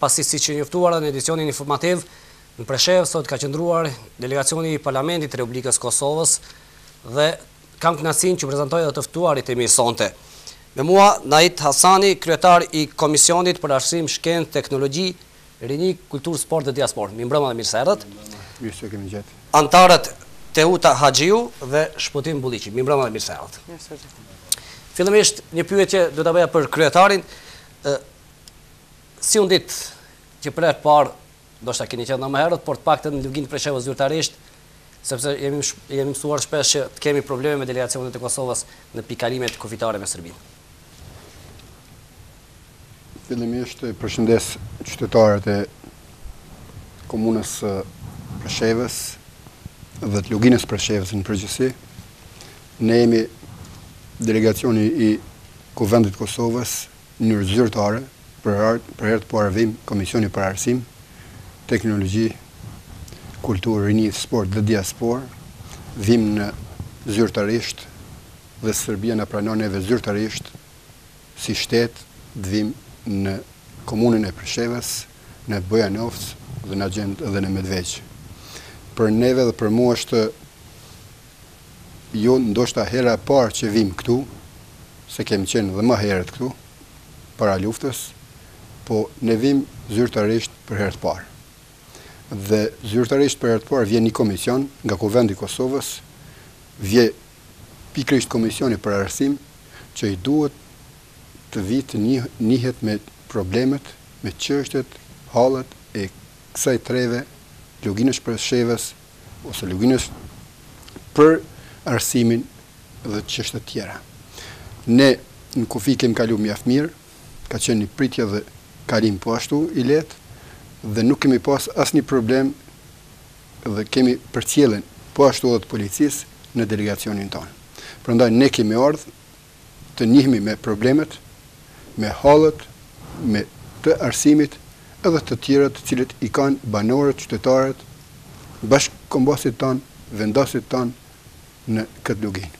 Pasi siç e njoftuam edhe në edicionin informativ, në Preshevë sot ka qëndruar delegacioni i Parlamentit të Republikës së Kosovës dhe kam kënaqësinë që prezantoj edhe të ftuarit e mi sonte. Me mua, Nait Hasani, kryetar i Komisionit për Arsim, Shkencë, Teknologji, Rini, Kulturë, Sport dhe Diasporë. Mirëmbrëma dhe mirë se erdhët. Mirë se ju kemi gjetë. Anëtarët Teuta Haxhiu dhe Shpëtim Bulliqi. Mirëmbrëma dhe mirë se erdhët. Mirë se ju gjetëm. Fillimisht një pyetje do ta bëja për kryetarin. Si u ndjetë që për herë të parë, ndoshta keni qenë edhe më herët, por të paktën në Luginë të Preshevës zyrtarisht, sepse jemi jemi mësuar shpesh që të kemi probleme me delegacionet e Kosovës në pikëkalimet kufitare me Serbinë. Fillimisht përshëndes qytetarët e komunës së Preshevës dhe të Luginës së Preshevës në përgjithësi. Ne jemi delegacioni i Kuvendit të Kosovës Në mënyrë zyrtare, për herë të parë vijmë Komisioni për Arsim, Teknologji, Kulturë, Rini, Sport dhe Diasporë, vijmë në zyrtarisht dhe Serbia na pranon neve zyrtarisht si shtet të vijmë në Komunën e Preshevës, në Bujanovc dhe në Gjend dhe në Medvegjë. Për neve dhe për mua është Jo ndoshta hera e parë që vijmë këtu, se kemi qenë dhe më herët këtu, para luftës, po ne vijmë zyrtarisht për herë të parë. Dhe zyrtarisht për herë të parë vjen një komision nga Kuvendi i Kosovës, vjen pikërisht komisioni për arsim, që i duhet të vijë të njihet me problemet, me çështjet, hallet e kësaj treve, Luginës Preshevës, ose Luginës për arsimin dhe çështje të tjera. Ne në kufi kemi kalu mjaft mirë, ka qenë një pritje dhe kalim po ashtu i lehtë dhe nuk kemi pas asnjë problem dhe kemi përcjelljen po ashtu edhe të policisë në delegacionin tonë. Prandaj ne kemi ardhë të njihemi me problemet, me hallet, me të arsimit edhe të tjera të cilat i kanë banorët, qytetarët, bashkëkombasit tanë, vendasit tanë në këtë luginë.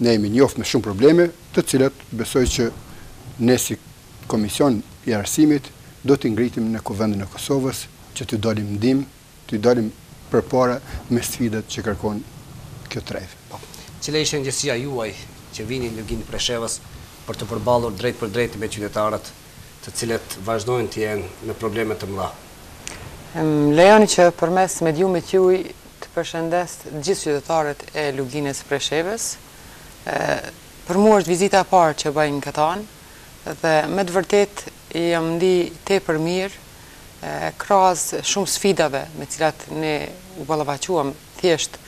Ne jemi njoftë me shumë probleme të cilat besoj që ne si Komision i Arsimit do t'i ngritim në Kuvendin e Kosovës që t'ju dalim ndihmë T'i dalim përpara me sfidat që kërkon kjo trevë. Po. Cila ishte ndjeshësia juaj që vini në Luginë të Preshevës për t'u përballur drejtpërdrejt me qytetarët, të cilët vazhdojnë të jenë në probleme të mëdha? Më lejoni që përmes mediumit tuj të përshëndes të gjithë qytetarët e Luginës Preshevës. Për mua është vizita e parë që bëj në këtë anë dhe me të vërtetë jam ndi tepër mirë. krahas shumë sfidave me cilat ne u ballafaquam thjesht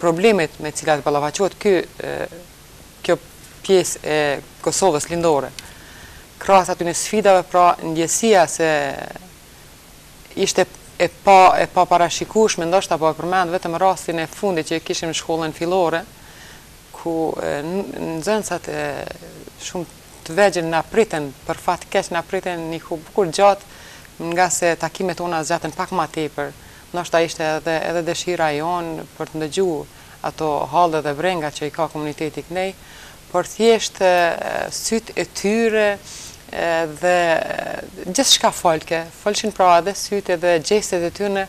problemet me cilat ballafaqohet ky kjo pjesë e Kosovës lindore krahas atyne sfidave pra ndjesia ishte e pa e pa parashikueshme ndoshta po e përmend vetëm rastin e fundit që e kishim në shkollën fillore ku nxënësat shumë të vegjël na priten, për fat të keq na priten një kohë bukur gjatë, ngase takimet tona zgjaten pak ma tepër, ndoshta ishte edhe edhe dëshira jonë për të ndëgju ato halle dhe brenga që i ka komuniteti kënej, por thjesht sytë e tyre dhe gjithçka folke, folshin pra edhe sytë edhe gjestet e tyne,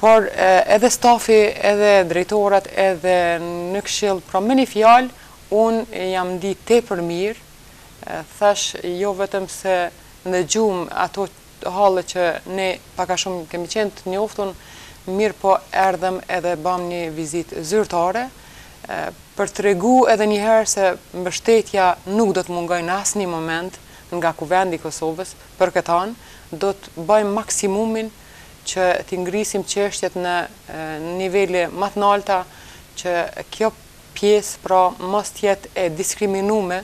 Por edhe stafi edhe drejtorët edhe në këshill pra me një fjalë unë jam ndi tepër mirë thash jo vetëm se ndëgjum ato halle që ne pak a shumë kemi qenë të njoftun mirëpo erdhëm edhe bamë një vizitë zyrtare për t'tregu edhe një herë se mbështetja nuk do të mungojë në asnjë moment nga Kuvendi i Kosovës për këtë anë do të bëjmë maksimumin që t'i ngrisim çështjet në nivele ma të nalta që kjo pjesë pra mos të jetë e diskriminume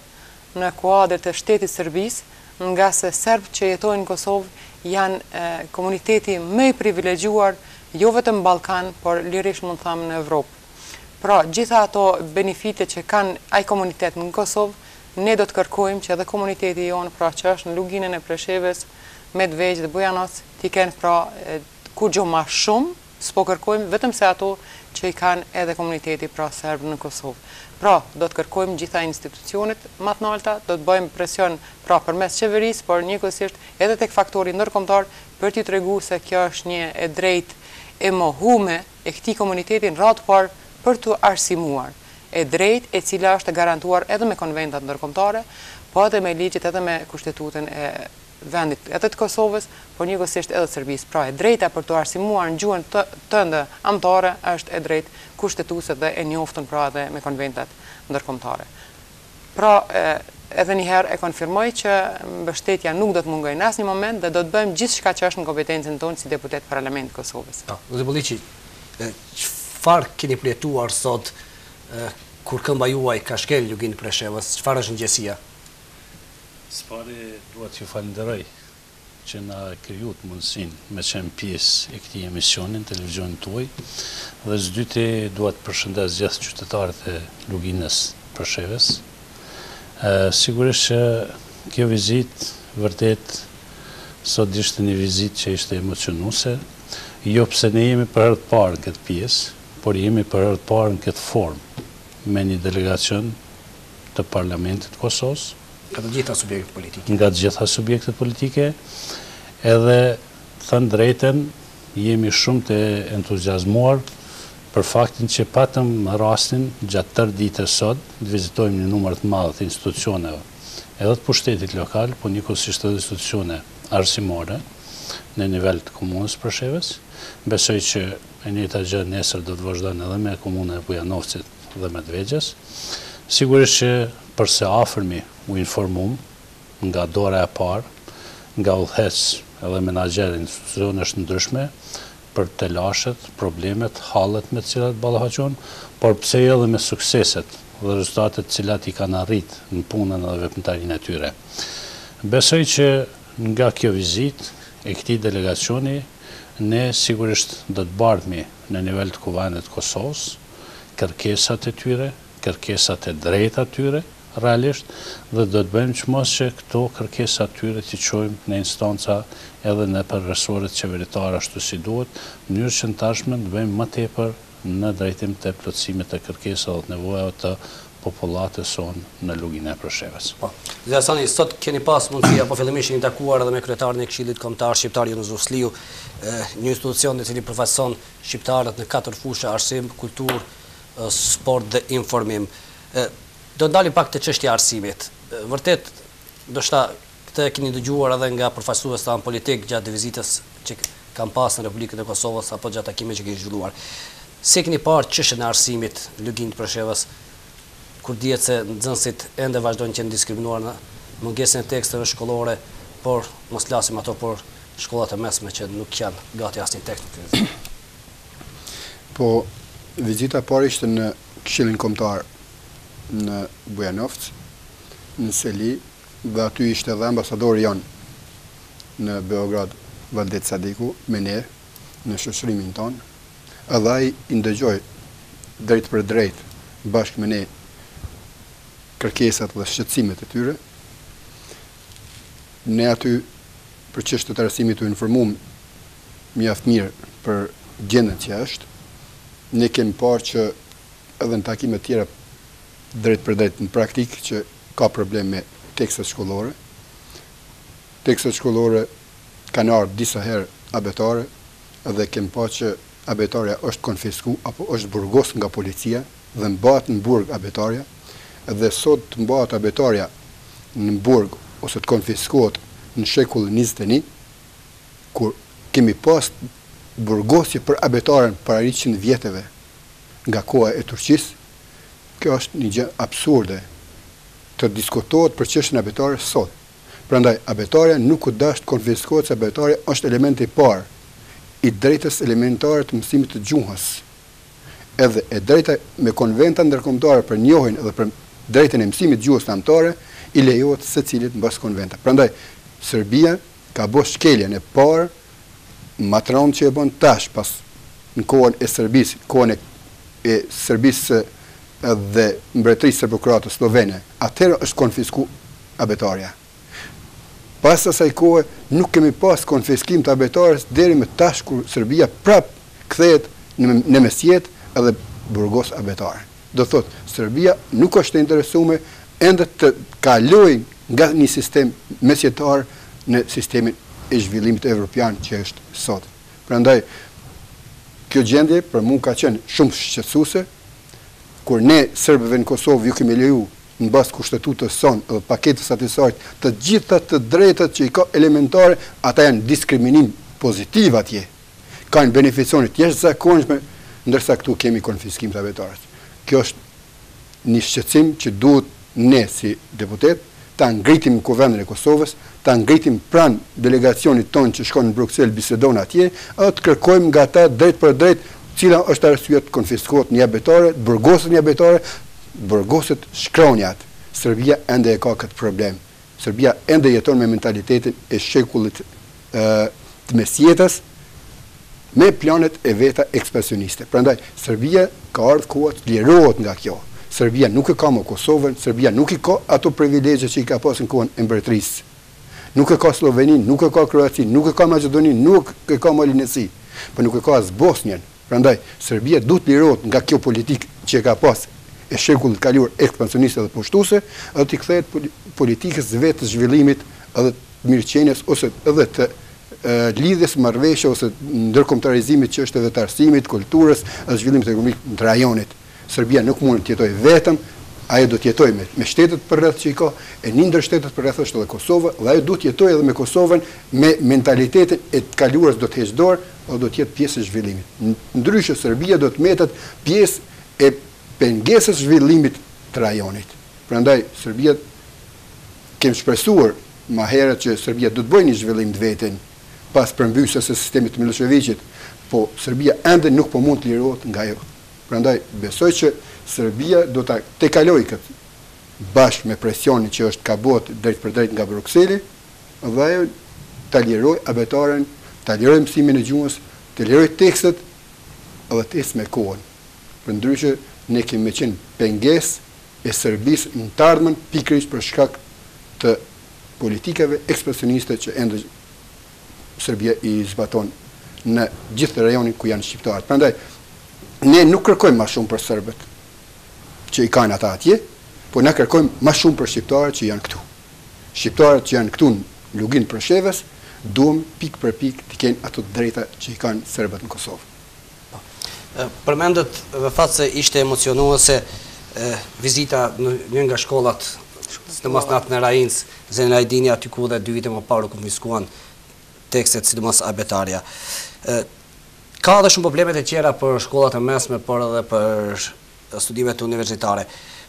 në kuadër të shtetit të Serbisë, ngase serbët që jetojnë në Kosovë janë komuniteti më i privilegjuar jo vetëm në Ballkan, por lirisht mund të tham në Evropë. Pra, gjitha ato benefite që kanë ai komunitet në Kosovë, ne do të kërkojmë që edhe komuniteti jonë, pra që është në Luginën e Preshevës, Medvegjë dhe Bujanoc t'i kenë pra kurgjo ma shumë s'po kërkojmë vetëm se ato që i kanë edhe komuniteti pra serb në Kosovë pra do të kërkojmë gjitha institucionet ma të nalta do të bajmë presion pra përmes qeverisë por njëkohësisht edhe tek faktori ndërkombëtar për t'ju tregu se kjo është një e drejtë e mohume e këtij komuniteti në radhë të parë për t'u arsimuar, e drejtë e cila është e garantuar edhe me konventat ndërkombëtare, po edhe me ligjet edhe me Kushtetutën e vendit edhe të Kosovës, por njëkohësisht edhe të Serbisë. Pra e drejta për t'u arsimuar në gjuhën tënde amtare është e drejtë kushtetuse dhe e njoftun pra edhe me konventat ndërkombëtare. Pra, edhe një herë e konfirmoj që mbështetja nuk do të mungojë në asnjë moment dhe do të bëjmë gjithçka që është në kompetencën tonë si deputetë të Parlamentit të Kosovës. Zoti Polliqi, çfarë keni përjetuar sot kur këmba juaj ka shkel Lugin e Preshevës, çfarë është ndjesia? Së pari dua t'ju falënderoj që na krijuat mundësinë me qenë pjesë e këtij emisioni në televizionin tuaj dhe së dyti dua të përshëndes gjithë qytetarët e Luginës Preshevës. Sigurisht që kjo vizitë vërtet sot ishte një vizitë që ishte emocionuese, jo pse ne jemi për herë të parë në këtë pjesë, por jemi për herë të parë në këtë formë me një delegacion të Parlamentit të Kosovës, Nga të gjitha subjektet politike. Nga të gjitha subjektet politike, edhe të them të drejtën, jemi shumë të entuziasmuar për faktin që patëm rastin gjatë tërë ditës sot, të vizitojmë një numër të madh të institucioneve, edhe të pushtetit lokal, po njëkohësisht edhe institucione arsimore, në nivel të komunës Preshevës. Besoj që e njëjta gjë nesër do të vazhdojë edhe me komunën e Bujanovcit dhe Medvegjës. Sigurisht që Për së afërmi u informuam nga dora e parë, nga udhëheqës dhe menaxherë të institucioneve të ndryshme për telashet, problemet, hallet me të cilat ballafaqohen, por pse jo edhe me sukseset dhe rezultatet të cilat i kanë arritë në punën dhe veprimtarinë e tyre. Besoj që nga kjo vizitë e këtij delegacioni ne sigurisht do të bartmi në nivel të Kuvendit të Kosovës kërkesat e tyre, kërkesat e drejta të tyre realisht dhe do të bëjmë çmos që këto kërkesa të tyre t'i çojmë në instanca edhe nëpër resoret qeveritare ashtu si duhet, në mënyrë që në tashmën të bëjmë më tepër në drejtim të plotësimit të kërkesave dhe të nevojave të popullatës sonë në Luginën e Preshevës. Po. Zoti Hasani, sot keni pas mundësi apo fillimisht jeni takuar edhe me kryetarin e Këshillit Kombëtar Shqiptar Jonuz Musliu, një institucion i cili përfaqëson shqiptarët në katër fusha, arsim, kulturë, sport dhe informim. Do ndalem pak te çështja e arsimit. Vërtet, ndoshta këtë e keni dëgjuar edhe nga përfaqësuesit tanë politikë gjatë vizitës që kanë pas në Republikën e Kosovës apo gjatë takimeve që keni zhvilluar. Si e keni parë çështjen e arsimit në Luginë të Preshevës, kur dihet se nxënësit ende vazhdojnë të jenë të diskriminuar në mungesën e teksteve shkollore, por mos flasim ato për shkollat e mesme që nuk kanë gati asnjë tekst në këtë vit. Po, vizita e parë ishte në Këshillin Kombëtar në Bujanovc, në seli, dhe aty ishte edhe ambasadori jonë në Beograd, Valdet Sadiku, me ne, në shoqërimin tonë. Edhe ai i ndëgjoi drejtpërdrejt bashkë me ne kërkesat dhe shqetësimet e tyre. Ne aty për çështjet e arsimit u informuam, mjaft mirë për gjendjen që është. Ne kemi parë që edhe në takime të tjera drejtpërdrejt në praktikë që ka probleme me tekstet shkollore. Tekstet shkollore kanë ardhur disa herë abetare dhe kemi pa që abetarja është konfisku apo është burgos nga policia dhe mbahet në burg abetarja dhe sot të mbahet abetarja në burg ose të konfiskohet në shekullin njëzet e një kur kemi pas burgosje për abetaren para njëqind vjetëve nga koha e Turqisë, kjo është një gjë absurde të diskutohet për çështjen e abetares sot. Prandaj abetarja nuk u dash të konfiskohet se abetarja është elementi i parë i drejtës elementare të mësimit të gjuhës. Edhe e drejta me konventat ndërkombëtare për njohjen dhe për drejtën e mësimit të gjuhës amtare i lejohet secilit në bazë konventave. Prandaj Serbia Ka bo shkeljen e parë ma të ronë që e bon tash pas në kohën e Serbisë, kohën e e Serbisë dhe Mbretërisë Serbo-Kroate Sllovene, atëherë është konfisku abetarja. Pas asaj kohe nuk kemi pas konfiskim të abetares deri më tash kur Serbia prapë kthehet në në mesjetë dhe burgos abetare. Do të thotë, Serbia nuk është e interesume ende të kalojë nga një sistem mesjetar në sistemin e zhvillimit evropian që është sot. Prandaj, kjo gjendje për mua ka qenë shumë shqetësuese, kur ne serbëve në Kosovë ju kemi leju në bazë të Kushtetutës sonë dhe paketës së Ahtisarit të gjitha të drejtat që i ka elementare, ata janë diskriminim pozitiv atje. kanë beneficione të jashtëzakonshme, ndërsa këtu kemi konfiskim të abetares. Kjo është një shqetësim që duhet ne si deputet ta ngritim në Kuvendin e Kosovës, ta ngritim pranë delegacionit tonë që shkon në Bruksel, bisedon atje, edhe të kërkojmë nga ata drejtpërdrejt cila është arsyeja të konfiskohet një abetare, të burgoset një abetare, të burgoset shkronjat. Serbia ende e ka këtë problem Serbia ende jeton me mentalitetin e shekullit të mesjetës me planet e veta ekspansioniste. Prandaj Serbia ka ardh koha të lirohet nga kjo. Serbia nuk e ka më Kosovën, Serbia nuk i ka ato privilegje që i ka pas në kohën e mbretërisë. Nuk e ka Slloveninë, nuk e ka Kroacinë, nuk e ka Maqedoninë, nuk e ka Malin e Zi, po nuk e ka as Bosnjën. Prandaj, Serbia duhet të lirohet nga kjo politikë që e ka pas e shekullit të kaluar ekspansioniste dhe pushtuese dhe t'i kthehet politikës së vetë të zhvillimit dhe të mirëqenies ose edhe të lidhjes, marrëveshjeve ose ndërkombëtarizimit që është edhe të arsimit, kulturës dhe zhvillimit ekonomik të rajonit. Serbia nuk mund të jetojë vetëm, ajo do të jetojë me shtetet përreth që i ka, e një ndër shtetet përreth është edhe Kosova dhe ajo do të jetojë edhe me Kosovën me mentalitetin e të kaluarës do të heqë dorë dhe do të jetë pjesë e zhvillimit. Ndryshe Serbia do të metet pjesë e pengesës zhvillimit të rajonit. Prandaj Serbia kem shpresuar ma herët që Serbia do të bëjë një zhvillim të vetin pas përmbysjes së sistemit të Millosheviqit, po Serbia ende nuk po mund të lirohet nga ajo Prandaj besoj që Serbia do ta tejkalojë këtë, bashkë me presionin që është ka bohet drejtpërdrejt nga Brukseli dhe ajo ta lirojë abetaren, ta lirojë mësimin e gjuhës, të lirojë tekstet dhe të ecë me kohën. Përndryshe ne kemi me qenë pengesë e Serbisë në të ardhmen pikërisht për shkak të politikave ekspresioniste që ende Serbia i zbaton në gjithë rajonin ku janë shqiptarët. Prandaj ne nuk kërkojmë ma shumë për serbët që i kanë ata atje, por na kërkojmë ma shumë për shqiptarët që janë këtu. Shqiptarët që janë këtu në Luginë të Preshevës duhen pikë për pikë të kenë ato të drejta që i kanë serbët në Kosovë. Përmendët dhe thatë se ishte emocionuese vizita në një nga shkollat sidomos atë në Raincë, Zenel Hajdini, aty ku dhe dy vite më parë u konfiskuan tekstet, sidomos Abetarja. Ka dhe shumë probleme të tjera për shkollat e mesme, por edhe për studimet universitare.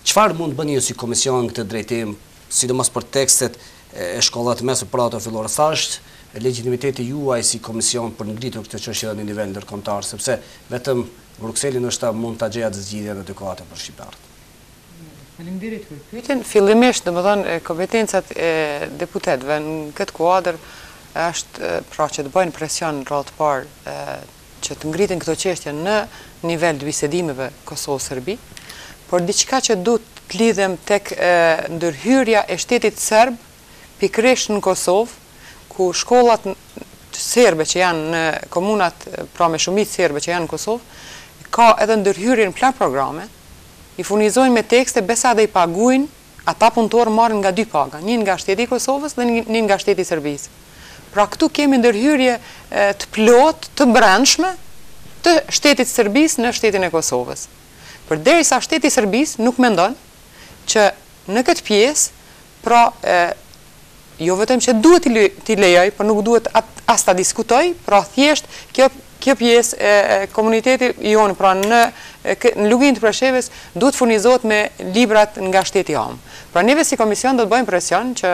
Çfarë mund të bëni ju si komision në këtë drejtim sidomos për tekstet e shkollave të mesme për ato fillore, sa është legjitimiteti juaj si komision për të ngritur këtë çështje edhe në nivel ndërkombëtar, sepse vetëm Brukseli ndoshta mund ta gjejë atë zgjidhjen adekuate për shqiptarët? Faleminderit për pyetjen. Fillimisht, domethënë, kompetencat e deputetëve në këtë kuadër është, pra që të bëjnë presion në radhë të parë që të ngriten këto çështje në nivel të bisedimeve Kosovë-Serbi, por diçka që du të lidhem tek ndërhyrja e shtetit serb pikërisht në Kosovë, ku shkollat serbe që janë në komunat, pra me shumicë serbe që janë në Kosovë, ka edhe ndërhyrje në planprograme, i furnizojnë me tekste besa edhe i paguajnë Ata punëtorë marrin nga dy paga, një nga shteti i Kosovës dhe një nga shteti i Serbisë. Pra këtu kemi ndërhyrje të plotë të brendshme të shtetit të Serbisë në shtetin e Kosovës. Përderisa shteti i Serbisë nuk mendon që në këtë pjesë pra jo vetëm që duhet t'i t'i lejoj, por nuk duhet as ta diskutoj, pra thjesht kjo kjo pjesë e komunitetit tonë, pra në në Luginë të Preshevës duhet furnizohet me librat nga shteti amë. Pra neve si komision do të bëjmë presion që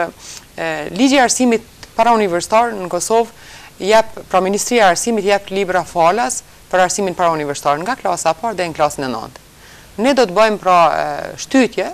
ligji i arsimit parauniversitar në Kosovë jep, pra Ministria e Arsimit jep libra falas për arsimin parauniversitar, nga klasa e parë deri në klasën e nëntë. Ne do të bëjmë pra shtytje,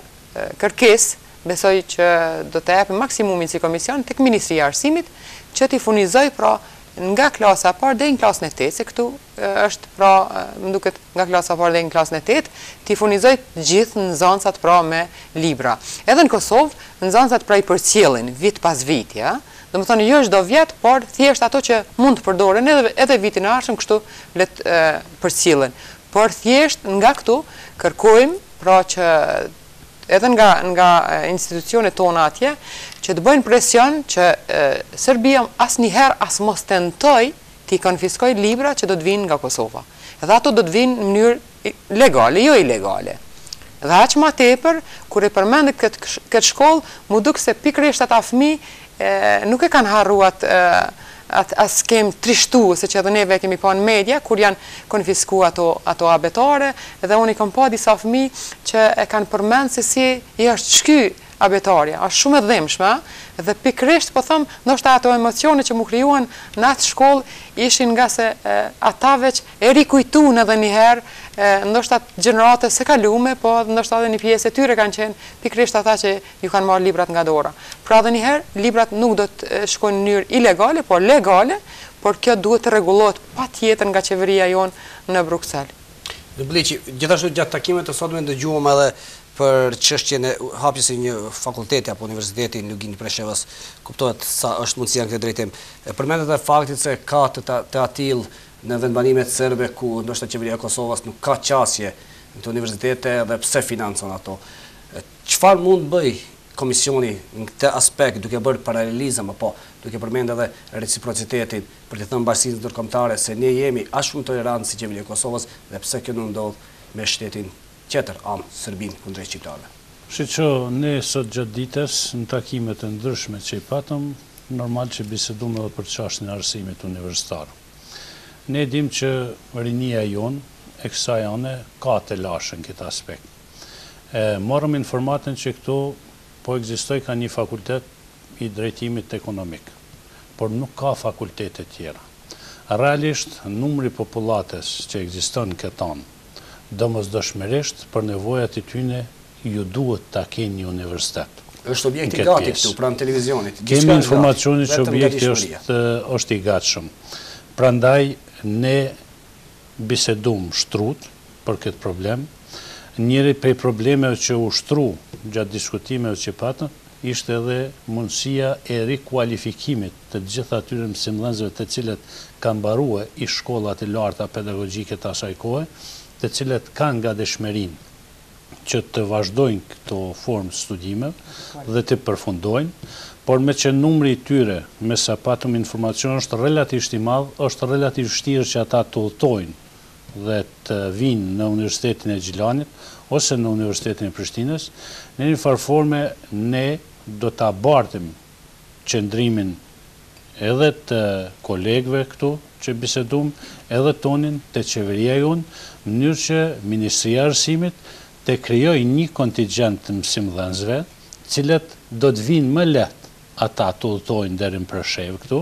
kërkesë, besoj që do të japim maksimumin si komision tek Ministria e Arsimit, që t'i furnizojë pra nga klasa e parë deri në klasën e tetë, se këtu është pra më duket nga klasa e parë deri në klasën e tetë, t'i furnizojë të gjithë nxënësat pra me libra. Edhe në Kosovë, nxënësat pra i përcjellin vit pas viti, ë? Domethënë jo çdo vjet, por thjesht ato që mund të përdoren edhe edhe vitin e ardhshëm kështu le të përcillen. Por thjesht nga këtu kërkojmë pra që edhe nga nga institucionet tona atje, që të bëjnë presion që Serbia asnjëherë as mos tentoj t'i konfiskoj libra që do të vijnë nga Kosova. Dhe ato do të vijnë në mënyrë legale, jo ilegale. Dhe aq ma tepër, kur e përmendët këtë, këtë shkollë, m'u duk se pikërisht ata fëmi nuk e kanë harru atë atë skenë trishtuse se që edhe neve e kemi pa në media kur janë konfisku ato ato abetare dhe unë i kam pa disa fëmi që e kanë përmend se si i është shky abetarja është shumë e dhimbshme dhe pikërisht po them ndoshta ato emocione që m'u krijuan në atë shkollë ishin ngase ata veç e rikujtuan edhe një herë ndoshta gjenerata e kalume po ndoshta edhe një pjesë e tyre kanë qenë pikërisht ata që ju kanë marrë librat nga dora. Pra dhe njëherë, librat nuk do të shkojnë në mënyrë ilegale, por legale, por kjo duhet të rregullohet patjetër nga qeveria jonë në Bruksel. Gjithashtu gjatë takimeve të sotme dëgjuam edhe për çështjen e hapjes së një fakulteti apo universiteti në Luginë e Preshevës. Kuptohet sa është mundësia në këtë drejtim. Përmendët edhe faktin se ka të atillë në vendbanimet serbe ku ndoshta qeveria e Kosovës nuk ka qasje në këto universitete edhe pse financon ato. Çfarë mund të bëjë Komisioni në këtë aspekt duke bërë paralelizëm apo duke përmendë edhe reciprocitetin për t'i thënë bashkësisë ndërkombëtare se ne jemi aq shumë tolerantë si qeveri e Kosovës dhe pse kjo nuk ndodh me shtetin tjetër amë, Serbinë, kundrejt shqiptarëve? Kështu që ne sot gjatë ditës në takimet e ndryshme që i patëm, normal që biseduam edhe për çashtjen e arsimit universitar. Ne e dimë që rinia jonë e kësaj ane ka telashe në këtë aspekt. E morëm informatën që këtu po ekzistoj ka një fakultet i drejtimit ekonomik, por nuk ka fakultete tjera. Realisht numri i popullatës që ekziston në këtë anë, domosdoshmerisht për nevojat e tyne ju duhet ta kenë një universitet. Është objekti gati këtu, pranë televizionit, gjithçka është gati, vetëm gatishmëria. Kemi informacione që objekti është është i gatshëm. Prandaj ne Bisedum shtrut për këtë problem. Njëri prej problemeve që u shtru gjatë diskutimeve që patëm, ishte edhe mundësia e rikualifikimit të të gjithë atyre mësimdhënësve të cilët kanë mbarue ish-shkollat e larta pedagogjike të asaj kohe, të cilët kanë gatishmërinë që të vazhdojnë këtë formë studimeve dhe të përfundojnë, por meqë numri i tyre, me sa patum informacion, është relativisht i madh, është relativisht vështirë që ata të udhëtojnë dhe të vijnë në Universitetin e Gjilanit ose në Universitetin e Prishtinës, në një farë forme ne do ta bartim qëndrimin edhe të kolegëve këtu që bisedum, edhe tonin te qeveria jonë, në mënyrë që Ministria e Arsimit të krijojë një kontigjent të mësimdhënësve, të cilët do të vijnë më lehtë ata të udhëtojnë deri në Preshevë këtu,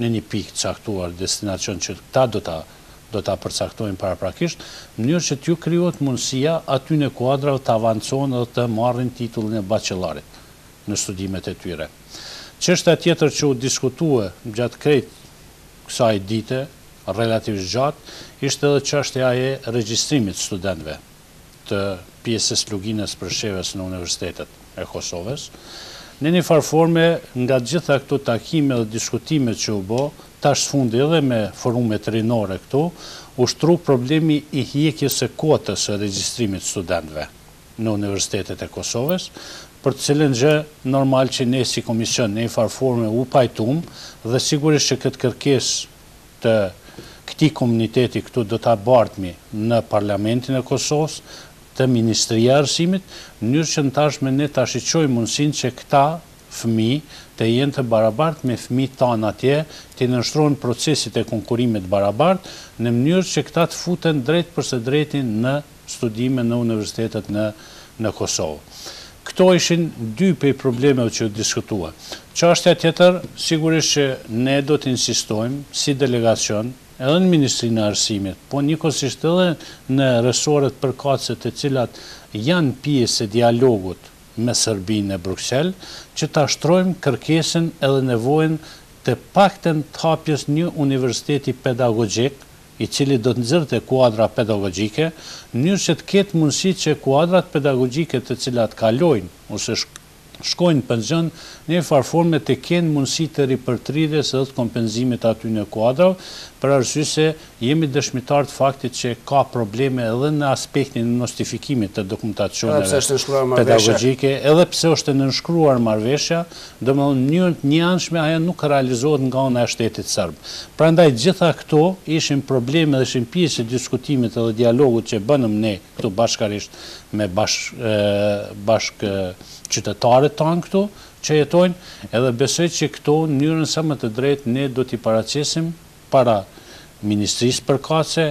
në një pikë të caktuar, destinacion që këta do ta do ta përcaktojnë paraprakisht, në mënyrë që t'ju krijohet mundësia atyne kuadrave të avancohen dhe të marrin titullin e bachelorit. në studimet e tyre. Çështja tjetër që u diskutue gjatë krejt kësaj dite relativisht gjatë ishte edhe çështja e regjistrimit të studentëve të pjesës Luginës Preshevës në universitetet e Kosovës. Në një farë forme nga të gjitha këto takime dhe diskutime që u bo, tash s'fundi edhe me forumet rinore këtu, u shtru problemi i hjekjes së kotës së regjistrimit të studentëve. në universitetet e Kosovës, për të cilën gjë normal që ne si komision në një farë forme u pajtum dhe sigurisht që këtë kërkesë të këtij komuniteti këtu do ta bartmi në Parlamentin e Kosovës te Ministria e Arsimit, në mënyrë që në tashme ne ta shiqojmë mundësinë që këta fëmijë të jenë të barabartë me fëmijët tanë atje, t'i nënshtrohen procesit të konkurimit të barabartë, në mënyrë që këta të futen drejtpërsëdrejti në. studime në universitetet në në Kosovë. Këto ishin dy pej problemeve që u diskutuen. Çështja tjetër, sigurisht që ne do të insistojmë si delegacion edhe në Ministrinë e Arsimit, po njëkohësisht edhe në resoret përkatëse të cilat janë pjesë e dialogut me Serbinë në Bruksel, që ta shtrojmë kërkesën edhe nevojën të paktën të hapjes një universiteti pedagogjik, i cili do të nxirrte kuadra pedagogjike, në mënyrë që të ketë mundësi që kuadrat pedagogjike të cilat kalojnë ose shkojnë në pension në një farë forme të kenë mundësi të ripërtrirjes dhe të kompenzimit të atyne kuadrave, për arsye se jemi dëshmitarë të faktit që ka probleme edhe në aspektin e nostifikimit të dokumentacioneve pedagogjike, edhe pse është e nënshkruar marrëveshja, Domethënë në mënyrë të njëanshme ajo nuk realizohet nga ana e shtetit serb. Prandaj gjitha këto ishin probleme dhe ishin pjesë e diskutimit edhe dialogut që bënëm ne këtu bashkarisht me bashkëqytetarët tanë këtu që jetojnë edhe besoj që këto në mënyrën sa më të drejtë ne do t'i paraqesim para ministrisë përkatëse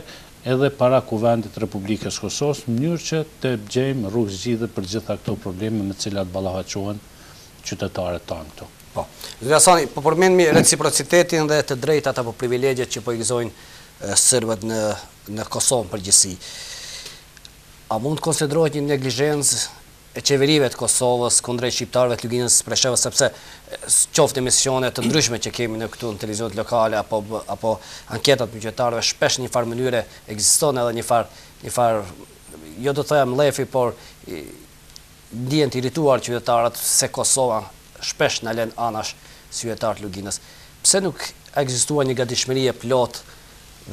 edhe para Kuvendit të Republikës së Kosovës në mënyrë që të gjejmë rrugë zgjidhje për gjitha këto probleme me të cilat ballafaqohen qytetarët tanë këtu. Po. Zoti Asani, po përmendni reciprocitetin dhe të drejtat apo privilegjet që po i gëzojnë serbët në në Kosovë në përgjithësi. A mund të konsiderohet një neglizhencë e qeverive të Kosovës kundrejt shqiptarëve të Luginës së Preshevës sepse qoftë emisione të ndryshme që kemi në këtu në televizionet lokale apo apo anketat e qytetarëve shpesh në një farë mënyre ekziston edhe një farë një farë jo do të thoja mllefi por Ndihen të irrituar qytetarët se Kosova shpesh na lën anash si qytetarë të Luginës. Pse nuk ekzistua një gatishmëri e plotë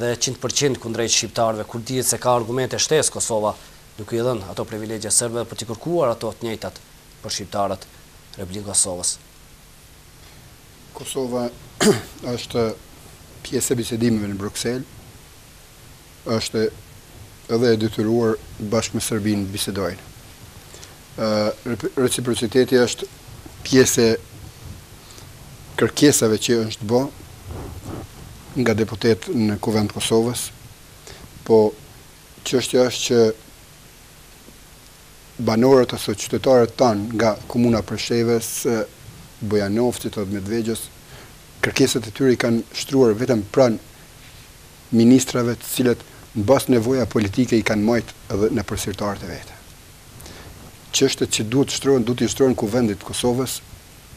dhe qindpërqind kundrejt shqiptarëve, kur dihet se ka argumente shtesë Kosova, duke i dhënë ato privilegje serbëve për t'i kërkuar ato të njëjtat për shqiptarët Republikës Kosovës. Kosova është pjesë e bisedimeve në Bruksel Është edhe e detyruar bashkë me Serbinë bisedojnë. Reciprociteti është pjesë e kërkesave që është bo nga deputetë në Kuvend të Kosovës, po çështja është që banorët ose qytetarët tanë nga Komuna Preshevës, Bojanovcit ose Medvegjës, kërkesat e tyre i kanë shtruar vetëm pranë ministrave të cilët mbas nevojave politike i kanë majtë edhe nëpër sirtarët e vete. Çështjet që duhet të shtrohen duhet t'i shtrohen Kuvendit të Kosovës,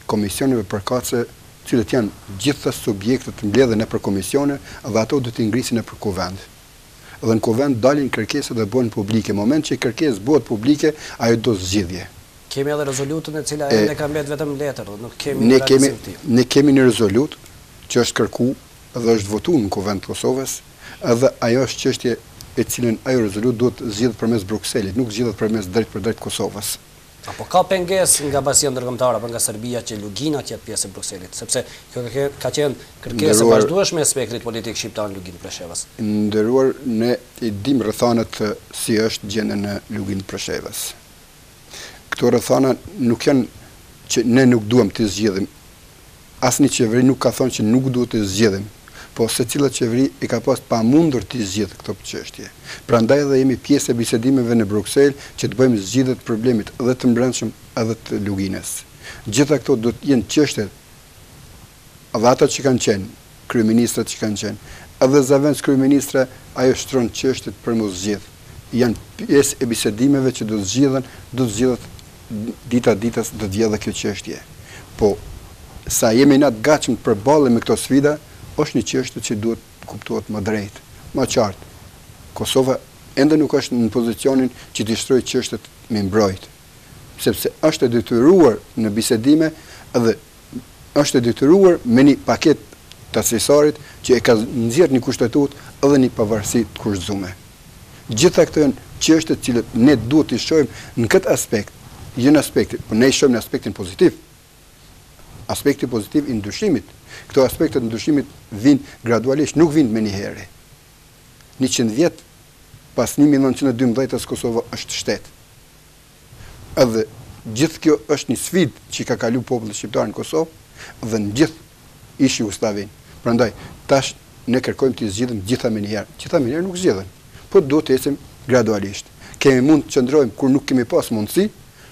komisioneve përkatëse të cilët janë gjithë subjektet të mbledhen nëpër komisione dhe ato duhet t'i ngrisin nëpër Kuvend. Dhe në Kuvend dalin kërkesat dhe bohen publike. Moment që kërkesë bëhet publike, ajo do zgjidhje. Kemi edhe rezolutën e cila ende ka mbet vetëm letër dhe nuk kemi realizim të tij. Ne kemi një rezolutë që është kërku dhe është votuar në Kuvend të Kosovës, edhe ajo është çështje e cilën ajo rezolutë duhet të zgjidhet përmes Brukselit, nuk zgjidhet përmes drejt për drejt Kosovës. A po ka pengesë nga bashkësia ndërkombëtare apo nga Serbia që Lugina të jetë pjesë e Brukselit, sepse kjo ka qenë kërkesë e vazhdueshme e spektrit politik shqiptar në Luginë të Preshevës? I nderuar, ne i dimë rrethanat si është gjendja në Luginë të Preshevës. Këto rrethana nuk janë që ne nuk duam t'i zgjidhim, Asnjë qeveri nuk ka thënë që nuk duhet të zgjidhim, po secila qeveri i ka pas të pamundur t'i zgjidhë këto çështje. Prandaj edhe jemi pjesë e bisedimeve në Bruksel që të bëjmë zgjidhje të problemit dhe të mbrendshëm edhe të Luginës. Gjitha këto duhet të jenë çështje dhe ata që kanë qenë, Kryeministrat që kanë qenë. Edhe zëvendëskryeministrja ajo shtron çështjet për m'u zgjidh. Janë pjesë e bisedimeve që do të zgjidhen, do të zgjidhet dita ditës do të jetë dhe kjo çështje. Po sa a jemi na të gatshëm të përballemi me këto sfida, është një çështje që duhet të kuptohet më drejt, më qartë. Kosova ende nuk është në pozicionin që t'i shtrojë çështjet me i mbrojtë. Sepse është e detyruar në bisedime dhe është e detyruar me një paketë të Ahtisarit që e ka nxjerrë një Kushtetutë dhe një pavarësi të kushtëzume. Gjitha këto janë çështje të cilët ne duhet t'i shtrojmë në këtë aspekt, jo në aspektin, po ne i shtrojmë në aspektin pozitiv. Aspekti pozitiv i ndryshimit. Këto aspekte të ndryshimit vijnë gradualisht, nuk vijnë menjëherë. Njëqind vjet pas një mijë e nëntëqind e dymbëdhjetës Kosova është shtet. Edhe gjithë kjo është një sfidë që e ka kalu populli shqiptar në Kosovë dhe në gjithë ish Jugosllavinë. Prandaj, tash ne kërkojmë t'i zgjidhim gjitha menjëherë. Gjitha menjëherë nuk zgjidhen, po duhet të ecim gradualisht. Kemi mund të qëndrojmë kur nuk kemi pas mundësi,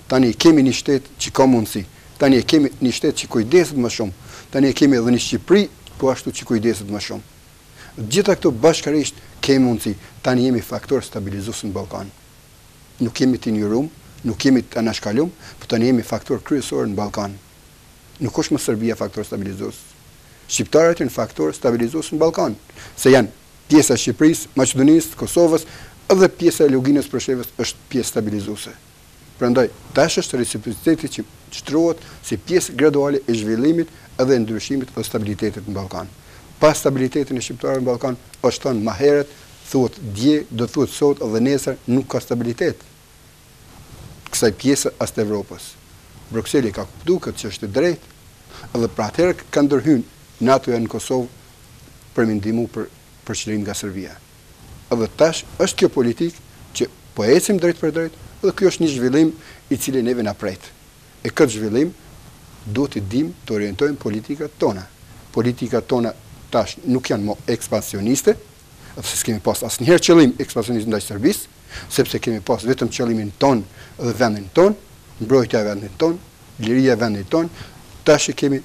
tani kemi një shtet që ka mundësi. Tani e kemi një shtet që kujdeset më shumë. Tani e kemi dhe një Shqipëri po ashtu që kujdeset më shumë. Të gjitha këto bashkarisht kemi mundësi. Tani jemi faktor stabilizues në Ballkan. Nuk jemi të injorum, nuk jemi të anashkalum, po tani jemi faktor kryesor në Ballkan. Nuk është më Serbia faktor stabilizues. Shqiptarët janë faktor stabilizues në Ballkan, se janë pjesa e Shqipërisë, Maqedonisë, Kosovës, edhe pjesa e Luginës së Preshevës është pjesë stabilizuese. Prandaj, tash është reciprociteti që shtrohet si pjesë graduale e zhvillimit edhe e ndryshimit dhe stabilitetit në Ballkan. Pa stabilitetin e shqiptarëve në Ballkan, është thënë më herët, thuhet dje do të thuhet sot dhe nesër nuk ka stabilitet kësaj pjese as të Evropës. Brukseli e ka kuptuar këtë që është e drejtë dhe pra atëherë ka ndërhyrë NATO-ja në Kosovë për me i ndihmu për për çlirim nga Serbia. Dhe tash është kjo politikë që po ecim drejtpërdrejt dhe ky është një zhvillim i cili neve na pret. E këtë zhvillim duhet të dimë të orientojmë politikat tona. Politikat tona tash nuk janë më ekspansioniste, sepse s'kemi pas asnjëherë qëllim ekspansionist ndaj Serbisë, sepse kemi pas vetëm qëllimin tonë dhe vendin tonë, mbrojtja e vendit tonë, liria e vendit tonë, tash e kemi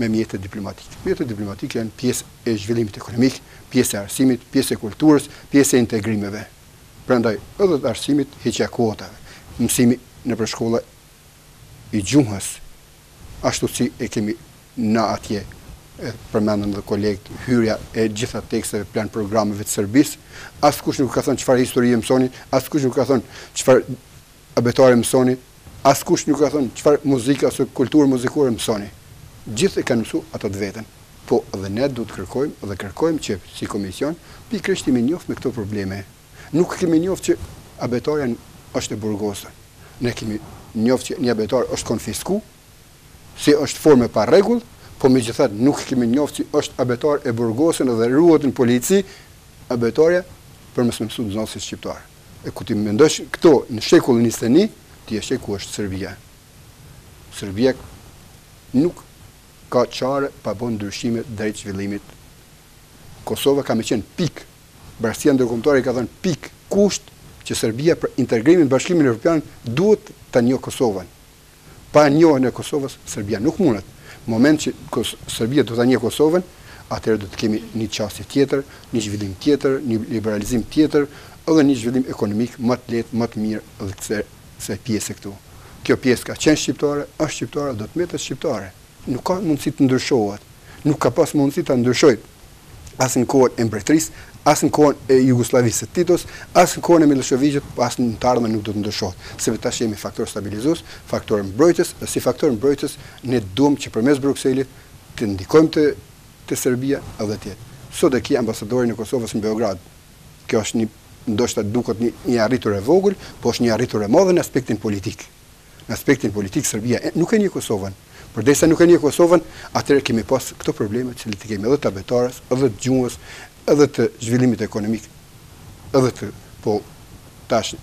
me mjete diplomatike. Mjetet diplomatike janë pjesë e zhvillimit ekonomik, pjesë e arsimit, pjesë e kulturës, pjesë e integrimeve. Prandaj edhe të arsimit, heqja e kuotave, mësimi nëpër shkolla i gjuhës, ashtu si e kemi na atje, e përmendën edhe kolegët, hyrja e gjitha teksteve, plan programeve të Serbisë, askush nuk ka thënë çfarë historie mësoni, askush nuk ka thënë çfarë abetare mësoni, askush nuk ka thënë çfarë muzike ose kulturë muzikore mësoni. Gjithë e kanë mësu ata të vetën. Po dhe ne duhet të kërkojmë dhe kërkojmë që si komision pikërisht të jemi njoft me këto probleme. Nuk kemi njoft që abetarja është e burgosur. Ne kemi njoft që një abetar është konfisku, si është formë e parregullt, po megjithatë nuk kemi njoft që është abetar e burgosur dhe ruhet në polici abetarja për mos me e mësu nxënësit shqiptar. E ku ti mendosh këto në shekullin njëzet e një, ti e sheh ku është Serbia. Serbia nuk ka çare pa bo ndryshime drejt zhvillimit. Kosova ka me qenë pikë Bashkësia ndërkombëtare i ka dhënë pikë kusht që Serbia për integrimin në Bashkimin Evropian duhet ta njohë Kosovën. Pa njohjen e Kosovës, Serbia nuk mundet. Në moment që Serbia do ta njohë Kosovën, atëherë do të kemi një qasje tjetër, një zhvillim tjetër, një liberalizim tjetër dhe një zhvillim ekonomik më të lehtë, më të mirë dhe të kësaj pjese këtu. Kjo pjesë ka qenë shqiptare, është shqiptare dhe do të mbetet shqiptare. Nuk ka mundësi të ndryshohet. Nuk ka pas mundësi ta ndryshojë. as në kohën e mbretërisë, as në kohën e Jugosllavisë së Titos, as në kohën e Millosheviqit, as në të ardhmen nuk do të ndryshohet, sepse tash jemi faktor stabilizues, faktor mbrojtës, si faktor mbrojtës ne duam që përmes Brukselit të ndikojmë te Serbia dhe tjetër. Sot e ki ambasadorin e Kosovës në Beograd. Kjo është një ndoshta duket një e arritur e vogël, po është një e arritur e madhe në aspektin politik. në aspektin politik Serbia nuk e njeh Kosovën. Përderisa nuk e njeh Kosovën, atëherë kemi pas këto probleme të cilat i kemi edhe të abetares, edhe të gjuhës, edhe të zhvillimit ekonomik, edhe të po tash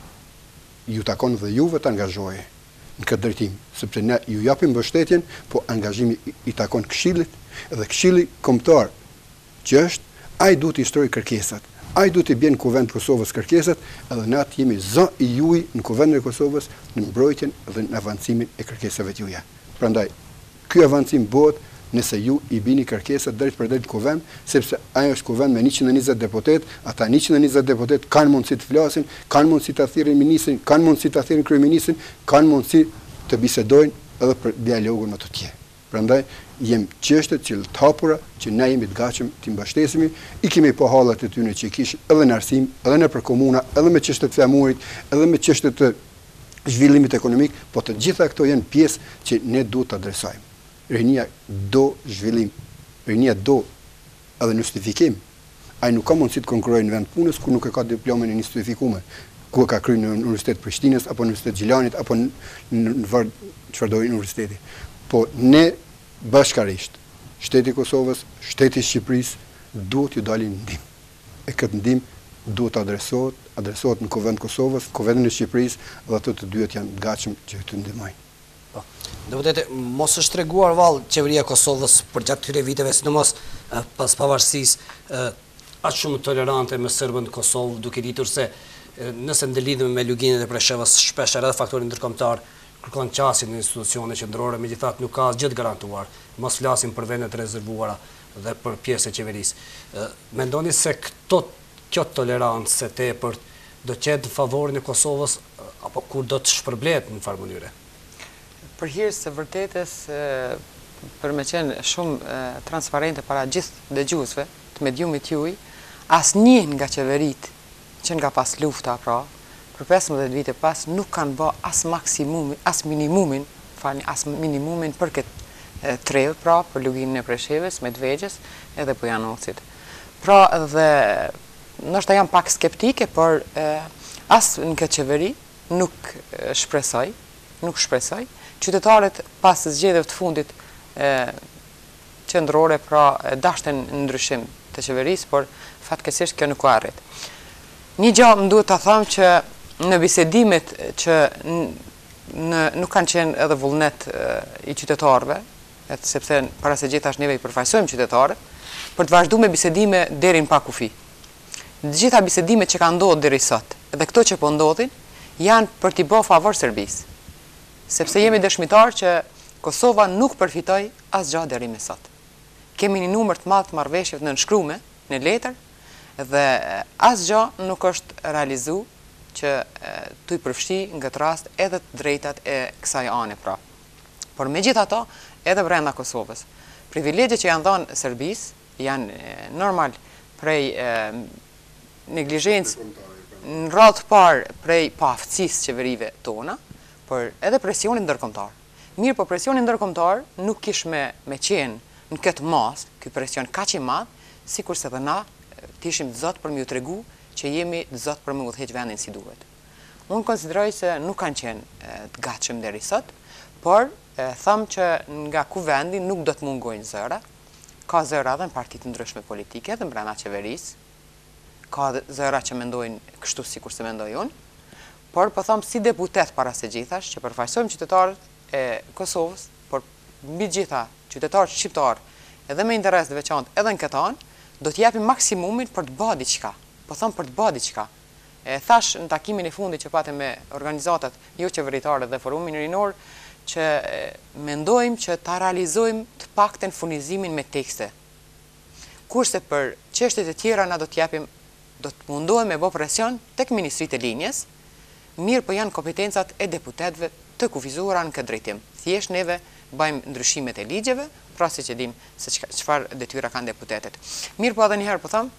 ju takon dhe juve të angazhoheni në këtë drejtim, sepse na ju japim mbështetjen, po angazhimi i takon Këshillit dhe Këshilli Kombëtar Që është, ai duhet t'i shtrojë kërkesat. Ai duhet t'i bjenë n'Kuvend të Kosovës kërkesat dhe ne të jemi zë i juaj në Kuvendin e Kosovës në mbrojtjen dhe në avancimin e kërkesave t'juja. Prandaj, ky avancim bëhet nëse ju i bini kërkesat drejtpërdrejt në Kuvend, sepse ai është Kuvend me njëqind e njëzet deputetë, ata njëqind e njëzet deputetë kanë mundësi të flasin, kanë mundësi ta thirrin ministrin, kanë mundësi ta thirrin kryeministrin, kanë mundësi të bisedojnë edhe për dialogun me të tjerë. Prandaj jemi qashtu qëllt t'hapura që ne jemi t'gatshëm t'i mbështesim, i kemi pa hallet e tyne që i kishin edhe n'arsim, edhe nëpër komuna, edhe me çështje të flamurit, edhe me çështje të zhvillimit ekonomik, po të gjitha këto janë pjesë që ne duhet t'adresojmë. Rinia do zhvillim, rinia do edhe nostifikim Ai nuk ka mundësi të konkurrojë në vend t'punës kur nuk e ka diplomën e nostrifikume, ku e ka kry në Universitet të Prishtinës, apo në Universitet të Gjilanit, apo në çfarëdo universiteti. Po ne bashkarisht, shteti i Kosovës, shteti i Shqipërisë, duhet t'ju dalin ndihmë. E këtë ndihmë duhet të adresohet, adresohet në Kuvend të Kosovës, në Kuvendin e Shqipërisë dhe ato të dyja të janë të gatshëm që ju të ndihmojnë. Po. Deputete, mos është treguar vallë qeveria e Kosovës përgjatë këtyre viteve, sidomos pas pavarësisë, aq shumë tolerante me serbët në Kosovë, duke ditur se nëse ndërlidhemi me Luginën e Preshevës, shpesh edhe faktori ndërkombëtar kërkon qasje në institucione qendrore, megjithatë nuk ka asgjë të garantuar, mos flasim për vende të rezervuara dhe për pjesë të qeverisë. Mendoni se kjo tolerancë e tepërt Do qet në favorin e Kosovës apo kur do të shpërblehet në një farë mënyre? Për hir së vërtetes për me qenë shumë transparente para gjithë degjuesve të mediumit juj asnjë nga qeveritë që nga pas lufta pra për pesëmbëdhjetë vite pas nuk kanë ba as maksimumin as minimumin më falni as minimumin për këtë trevë pra për luginën e Preshevës, Medvegjës edhe Bujanocit pra dhe ndoshta jam pak skeptike, por as në këtë qeveri nuk shpresoj, nuk shpresoj. Qytetarët pas zgjedhjeve të fundit qendrore, pra dashtën një ndryshim të qeverisë, por fatkeqësisht kjo nuk u arrit. Një gjë më duhet ta them që në bisedimet që nuk kanë qenë edhe vullnet i qytetarëve, sepse para se gjithash neve i përfaqësojmë qytetarët, për të vazhdu me bisedime deri në pakufi. Të gjitha bisedimet që kanë ndodhur deri sot dhe këto që po ndodhin janë për t'i bërë favor Serbisë, sepse jemi dëshmitarë që Kosova nuk përfitoi asgjë deri me sot. Kemi një numër të madh të marrëveshjeve të nënshkrume në letër dhe asgjë nuk është realizu që t'u përfshijë në këtë rast edhe të drejtat e kësaj ane, pra, Por megjithatë, edhe brenda Kosovës, privilegjet që janë dhënë Serbisë janë normal prej neglizhencë në radhë të parë prej paaftësisë së qeverive tona, por edhe presionit ndërkombëtar. Mirëpo presioni ndërkombëtar nuk kish me qenë në këtë masë, ky presion kaq i madh, sikurse dhe na të ishim të zot për me ju tregu që jemi të zot për me udhëheq vendin si duhet. Unë konsideroj se nuk kanë qenë të gatshëm deri sot, por tham që nga Kuvendi nuk do të mungojnë zëra. Ka zëra edhe në parti të ndryshme politike, edhe mbrana qeverisë. Ka zëra që mendojnë kështu sikurse mendoj unë. Por po tham si deputet para se gjithash, që përfaqësojmë qytetarët e Kosovës, por mbi të gjitha qytetarët shqiptarë edhe me interes të veçantë edhe në këtë anë, do të japim maksimumin për të ba diçka. Po tham për të ba diçka. E thashë në takimin e fundit që patëm me organizatat joqeveritare dhe Forumin Rinor që mendojmë që ta realizojmë të paktën furnizimin me tekste. Kurse për çështjet e tjera na do japim do të mundohem me bo presion tek Ministritë e Linjës, mirëpo janë kompetencat e deputetëve të kufizuara në këtë drejtim. Thjesht neve bajmë ndryshimet e ligjeve, pra siç e dimë se çfarë detyra kanë deputetët. Mirëpo edhe një herë po tham,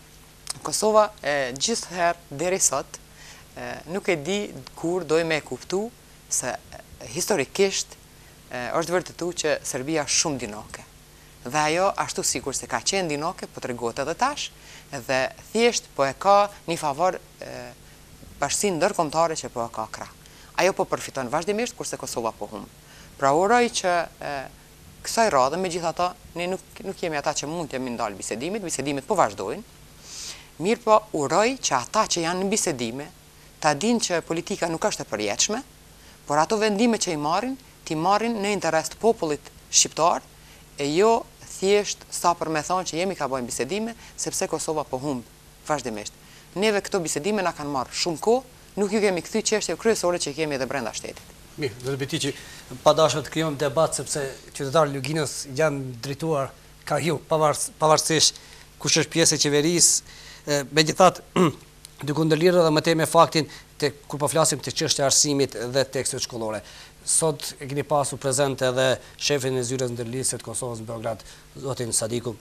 Kosova gjithherë deri sot nuk e di kur dojë me e kuptu se historikisht është vërtetu që Serbia është shumë dinoke dhe ajo ashtu sikur se ka qenë dinoke po tregohet edhe tash dhe thjesht po e ka një favor bashkësinë ndërkombëtare që po e ka krah ajo po përfiton vazhdimisht kurse Kosova po hum pra uroj që Kësaj radhe, megjithato, ne nuk nuk jemi ata që mundemi me i ndal bisedimit, bisedimet po vazhdojnë, mirëpo uroj që ata që janë në bisedime ta dinë që politika nuk është e përjetshme, por ato vendime që i marrin, t'i marrin në interes të popullit shqiptar e jo thjesht sa për me thonë që jemi ka bajmë bisedime, sepse Kosova po humb vazhdimisht. Neve këto bisedime na kanë marrë shumë kohë, nuk ju kemi kthy çështjeve kryesore që i kemi edhe brenda shtetit. Mirë, zoti Bytyqi, pa dashur të krijojmë debat sepse qytetarët e Luginës janë drejtuar ka ju, pavarësisht kush është pjesë e qeverisë, megjithatë duke u ndërlidhur edhe më tej me faktin te kur po flasim te çështja e arsimit dhe tekstet shkollore. Sot e keni pasur prezent edhe shefin e Zyrës Ndërlidhëse të Kosovës në Beograd, zotin Sadiku,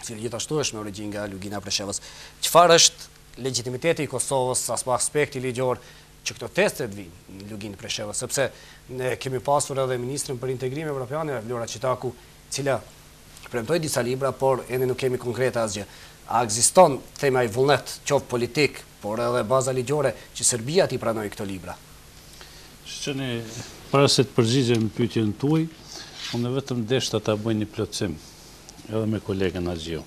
i cili gjithashtu është me origjinë nga Lugina e Preshevës, çfarë është legjitimiteti i Kosovës apo aspekti ligjor që këto teste të vijnë në Luginë të Preshevës, sepse ne kemi pasur edhe ministren për Integrim Evropian, Vlora Çitaku, e cila premtoi disa libra, por ende nuk kemi konkrete asgjë. A ekziston, themi ai vullnet, qoftë politik, por edhe baza ligjore që Serbia t'i pranojë këto libra? Shiqoni, para se të përgjigjem në pyetjen tuaj, unë vetëm deshta ta bëj një plotësim. edhe me kolegen Agjiu.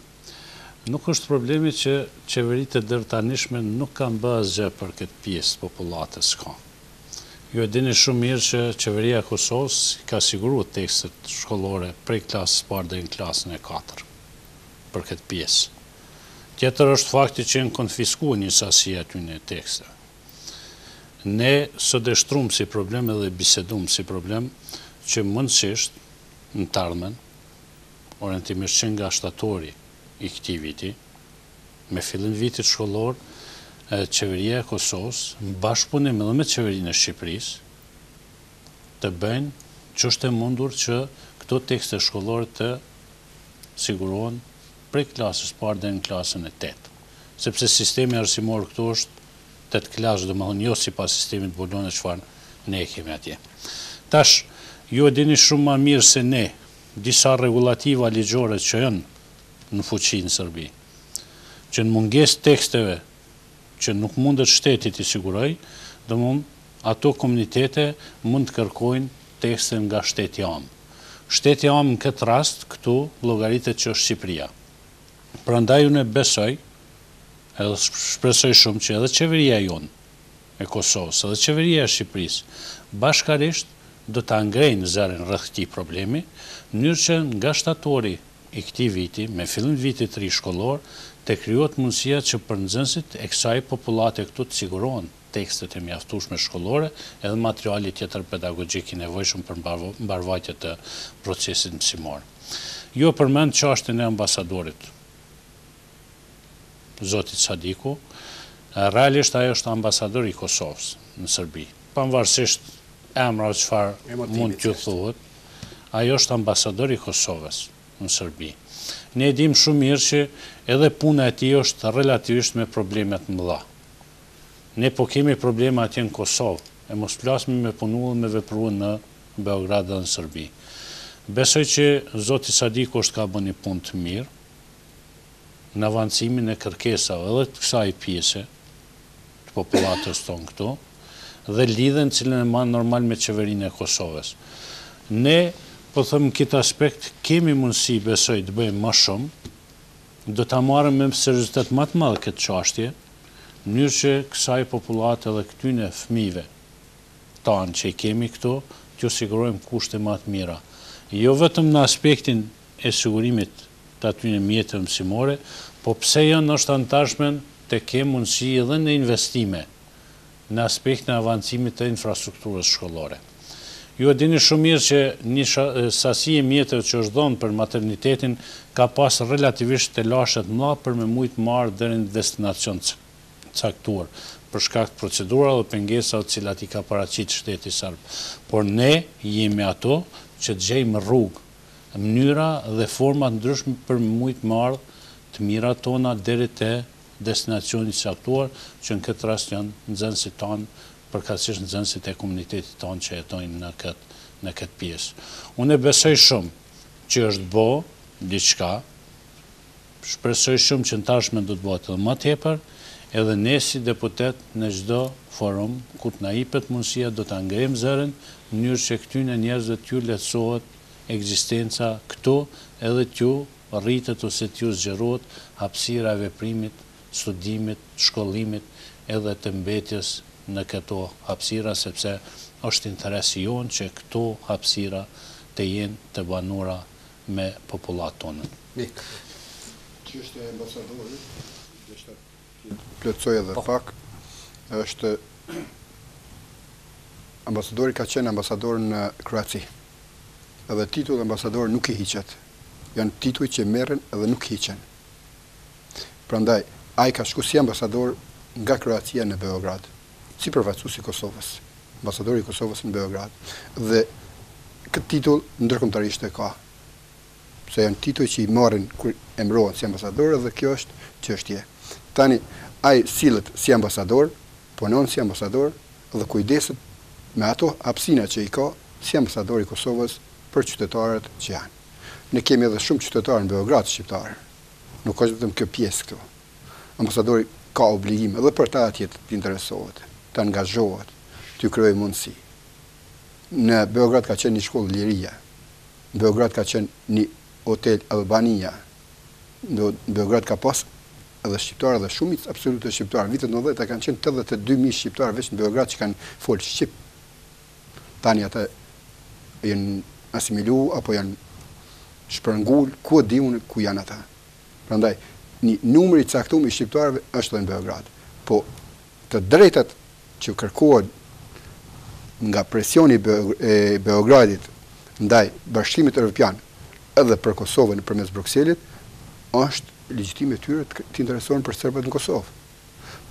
Nuk është problemi që qeveritë e deritanishme nuk kanë bë asgjë për këtë pjesë të popullatës, ka. Ju e dini shumë mirë që Qeveria e Kosovës i ka siguru tekstet shkollore prej klasës së parë deri në klasën e katër për këtë pjesë. Tjetër është fakti që janë konfisku një sasi e atyne teksteve. Ne sot e shtrum si problem edhe bisedum si problem që mundësisht në tardhmen orientimisht që nga shtatori i këtij viti, me fillim vitit shkollor, Qeveria e Kosovës, në bashkëpunim edhe me Qeverinë e Shqipërisë, të bëjnë ç'është e mundur që këto tekste shkollore të sigurohen prej klasës parë deri në klasën e tetë. Sepse sistemi arsimor këtu është tetë klasë, domethënë jo sipas sistemit Bologna çfarë ne e kemi atje. Tash, ju e dini shumë ma mirë se ne disa rregullativa ligjore që janë në fuqi në Serbi, që në mungesë teksteve që nuk mundet shteti t'i sigurojë, domethënë ato komunitete mund të kërkojnë tekste nga shteti amë. Shteti amë në këtë rast këtu llogaritet që është Shqipëria. Prandaj unë besoj edhe shpresoj shumë që edhe qeveria jonë e Kosovës, edhe qeveria e Shqipërisë, bashkarisht do ta ngrejnë zërin rreth këtij problemi, në mënyrë që nga shtatori i këtij viti, me fillim të vitit të ri shkollor, të krijohet mundësia që për nxënësit e kësaj popullate këtu të sigurohen tekstet e mjaftueshme shkollore edhe materiali tjetër pedagogjik i nevojshëm për mbarëvajtje të procesit mësimor. Ju e përmendët çashtjen e ambasadorit. zotit Sadiku, realisht ai është ambasador i Kosovës në Serbi. Pavarësisht emrave çfarë mund t'ju thuhet, ai është ambasador i Kosovës në Serbi. Ne e dimë shumë mirë që edhe puna e tij është relativisht me probleme të mëdha. Ne po kemi probleme atje në Kosovë, e mos flasim me punu dhe me vepru në Beograd dhe në Serbi. Besoj që zoti Sadiku është ka bo një punë të mirë, në avancimin e kërkesave edhe të kësaj pjese të popullatës tonë këtu dhe lidhjen të cilën e mban normal me Qeverinë e Kosovës. Ne po themi në këtë aspekt kemi mundësi besoj të bëjmë ma shumë, do ta marrim me seriozitet ma të madh këtë çashtje, në mënyrë që kësaj popullate dhe këtyne fëmijëve tanë që i kemi këtu t'ju sigurojmë kushte ma të mira. Jo vetëm në aspektin e sigurimit të atyne mjeteve mësimore, po pse jo ndoshta në t'ardhmen të kemi mundësi edhe në investime në aspektin e avancimit të infrastrukturës shkollore. Ju e dini shumë mirë që një sasi e mjeteve që është dhonë për maternitetin ka pas relativisht telashe të mëdha për me mujt me ardh deri në destinacion të caktuar, për shkak të procedurave dhe pengesave të cilat i ka paraqit shteti serb, por ne jemi ato që të gjejmë rrugë, mënyra dhe forma të ndryshme për me mujt me ardh të mirat tona deri te destinacioni i caktuar që në këtë rast janë nxënësit tanë përkatësisht nxënësit e komunitetit tonë që jetojnë në këtë në këtë pjesë. Unë e besoj shumë që është bo diçka, Shpresoj shumë që në t'ardhmen do të bohet edhe ma tepër, edhe ne si deputetë në çdo forum ku të na ipet mundësia do ta ngremë zërin në mënyrë që këtyne njerëzve t'ju lehtësohet ekzistenca këtu edhe t'ju rritet ose t'ju zgjerohet hapësira e veprimit, studimit, shkollimit edhe të mbetjes në këto hapësira sepse është interes i jonë që këto hapësira të jenë të banura me popullatë tonën. Mik. Çështja e ambasadorit, desha të plotësoj edhe pak, është ambasadori ka qenë ambasador në Kroaci. Edhe titull ambasador nuk i hiqet. Janë tituj që merren dhe nuk hiqen. Prandaj, ai ka shku si ambasador nga Kroacia në Beograd. si përfaqësues i Kosovës, ambasadori i Kosovës në Beograd dhe këtë titull ndërkombëtarisht e ka se janë tituj që i marrin kur emërohen si ambasadorë dhe kjo është çështje. Tani ai sillet si ambasador, punon si ambasador dhe kujdeset me ato hapësina që i ka si ambasador i Kosovës për qytetarët që janë. Ne kemi edhe shumë qytetarë në Beograd shqiptarë. Nuk është vetëm kjo pjesë këtu. Ambasadori ka obligim edhe për ta atje të interesohet, të angazhohet, t'ju krijojë mundësi. Në Beograd ka qenë një shkollë Liria, në Beograd ka qenë një hotel Albania, në Beograd ka pas edhe shqiptarë dhe shumicë absolute shqiptarë. Vitet nëntëdhjetë kanë qenë tetëdhjetë e dy mijë shqiptarë veç në Beograd që kanë folë shqip. Tani ata janë asimilu apo janë shpërngul, ku e di unë ku janë ata. Prandaj, një numër i caktum i shqiptarëve është edhe në Beograd. Po të drejtat që kërkohen nga presioni i Beogradit ndaj Bashkimit Evropian edhe për Kosovën përmes Brukselit, është legjitim e tyre t'interesohen për serbët në Kosovë.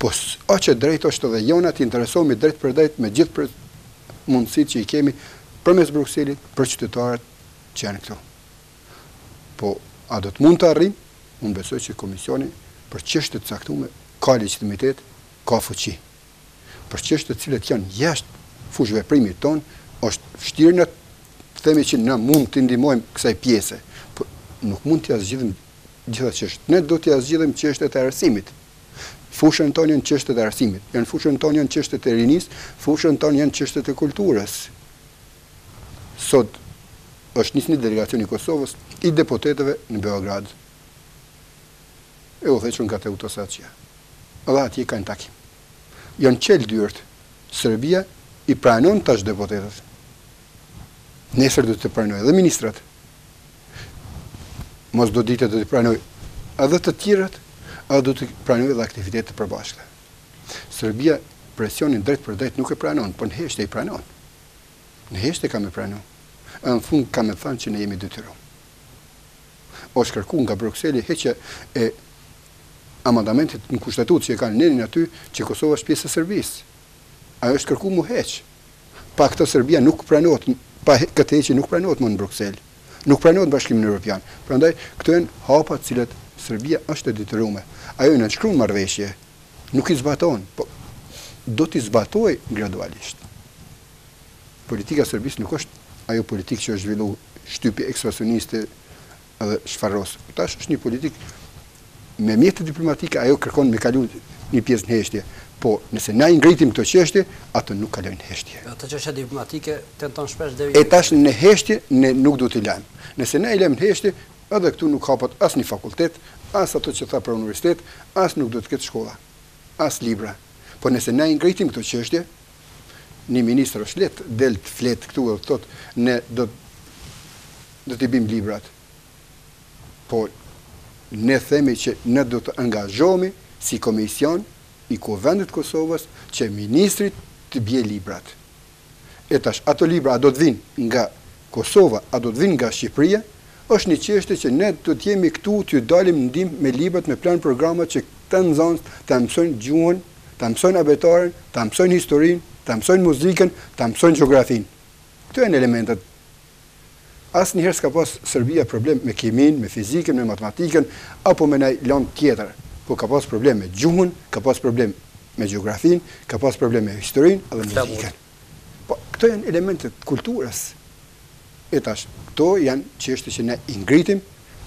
Po aq e drejtë është edhe jona t'interesohemi drejtpërdrejt me gjithë mundësitë që i kemi përmes Brukselit për qytetarët që janë këtu. Po a do të mund të arrijmë? Unë besoj që Komisioni për çështje të caktume ka legjitimitet, ka fuqi. Për çështje të cilat janë jashtë fushëveprimit tonë, është vështirë ne të themi që na mund të ndihmojmë kësaj pjese, por nuk mund t'ia zgjidhim gjitha çështjet. Ne do t'ia zgjidhim çështjet e arsimit. Fushën tonë janë çështjet e arsimit, janë fushën tonë janë çështjet e rinisë, fushën tonë janë çështjet e kulturës. Sot është nisë një delegacion i Kosovës i deputetëve në Beograd, e udhëhequr nga Teuta Sahatqia, dhe atje kanë takim. Janë çelë dyert, Serbia i pranon tash deputetët. Nesër do t'i pranojë edhe ministrat. Mas do dite do t'i pranojë edhe të tjerët, edhe do t'i pranojë edhe aktivitete të përbashkëta. Serbia presionin drejtpërdrejt nuk e pranon, por në heshtje i pranon. Në heshtje ka me pranu. E në fund ka me thanë që ne jemi detyru. Është kërku nga Brukseli heqja e amandamentit në kushtetutë që e kanë nenin aty që Kosova është pjesë e Serbisë. Ajo është kërku m'u heq. Pa këtë Serbia nuk pranohet, pa këtë heqje nuk pranohet më në Bruksel. Nuk pranohet në Bashkimin Europian. Prandaj, këto janë hapa të cilat Serbia është e detyrume. Ajo i nënshkruan marrëveshje Nuk i zbaton, po do t'i zbatojë gradualisht. Politika e Serbisë nuk është ajo politikë që është zhvillu shtypje ekspansioniste dhe shfarosje. Tash është një politikë me mjete diplomatike, ajo kërkon me kalu një pjesë në heshtje. Po, nëse na i ngritim këto çështje, ato nuk kalojnë në heshtje. Ato çështje diplomatike tenton shpesh dhe... E tash në heshtje, ne nuk duhet t'i lamë. Nëse na i lamë në heshtje, Edhe këtu nuk hapat asnjë fakultet, as ato që tha për universitet, as nuk do të ketë shkolla. As libra. Po nëse ne i ngritim këto çështje, një ministër është lehtë del flet këtu edhe të thotë ne do t'i bijmë librat. Po ne themi që ne do të angazhohemi si Komision i Kuvendit të Kosovës që ministri t'i bie librat. E tash, ato libra a do të vijnë nga Kosova, a do të vijnë nga Shqipëria, është një çështje që ne do të jemi këtu t'ju dalim në ndihmë me librat, me plan-programet që këta nxënës ta mësojnë gjuhën, ta mësojnë abetaren, ta mësojnë historinë, ta mësojnë muzikën, ta mësojnë gjeografinë. Këto janë elementet Asnjëherë s'ka pas Serbia problem me kiminë, me fizikën, me matematikën apo me naj lëndë tjetër, po ka pas problem me gjuhën, ka pas problem me gjeografinë, ka pas problem me historinë edhe muzikën. Po këto janë elemente të kulturës. E tash, këto janë çështje që ne i ngritim,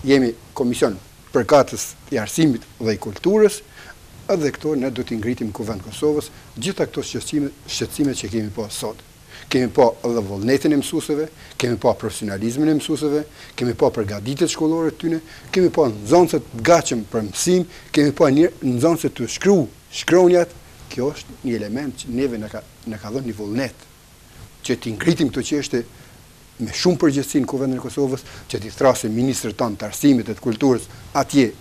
jemi komision përkatës i arsimit dhe i kulturës dhe këto ne do t'i ngritim në Kuvend të Kosovës, gjitha këto shqetësime shqetësime që kemi pa sot. Kemi pa dhe vullnetin e mësuesve, kemi pa profesionalizmin e mësuesve, kemi pa përgatitjet shkollore të tyne, kemi pa nxënësit të gatshëm për mësim, kemi pa nxënës tu shkru shkronjat, kjo është një element që neve na ka na ka dhënë një vullnet që t'i ngritim këto çështje me shumë përgjegjësi në Kuvendin e Kosovës që t'i thrasim ministrat tanë të arsimit e të kulturës atje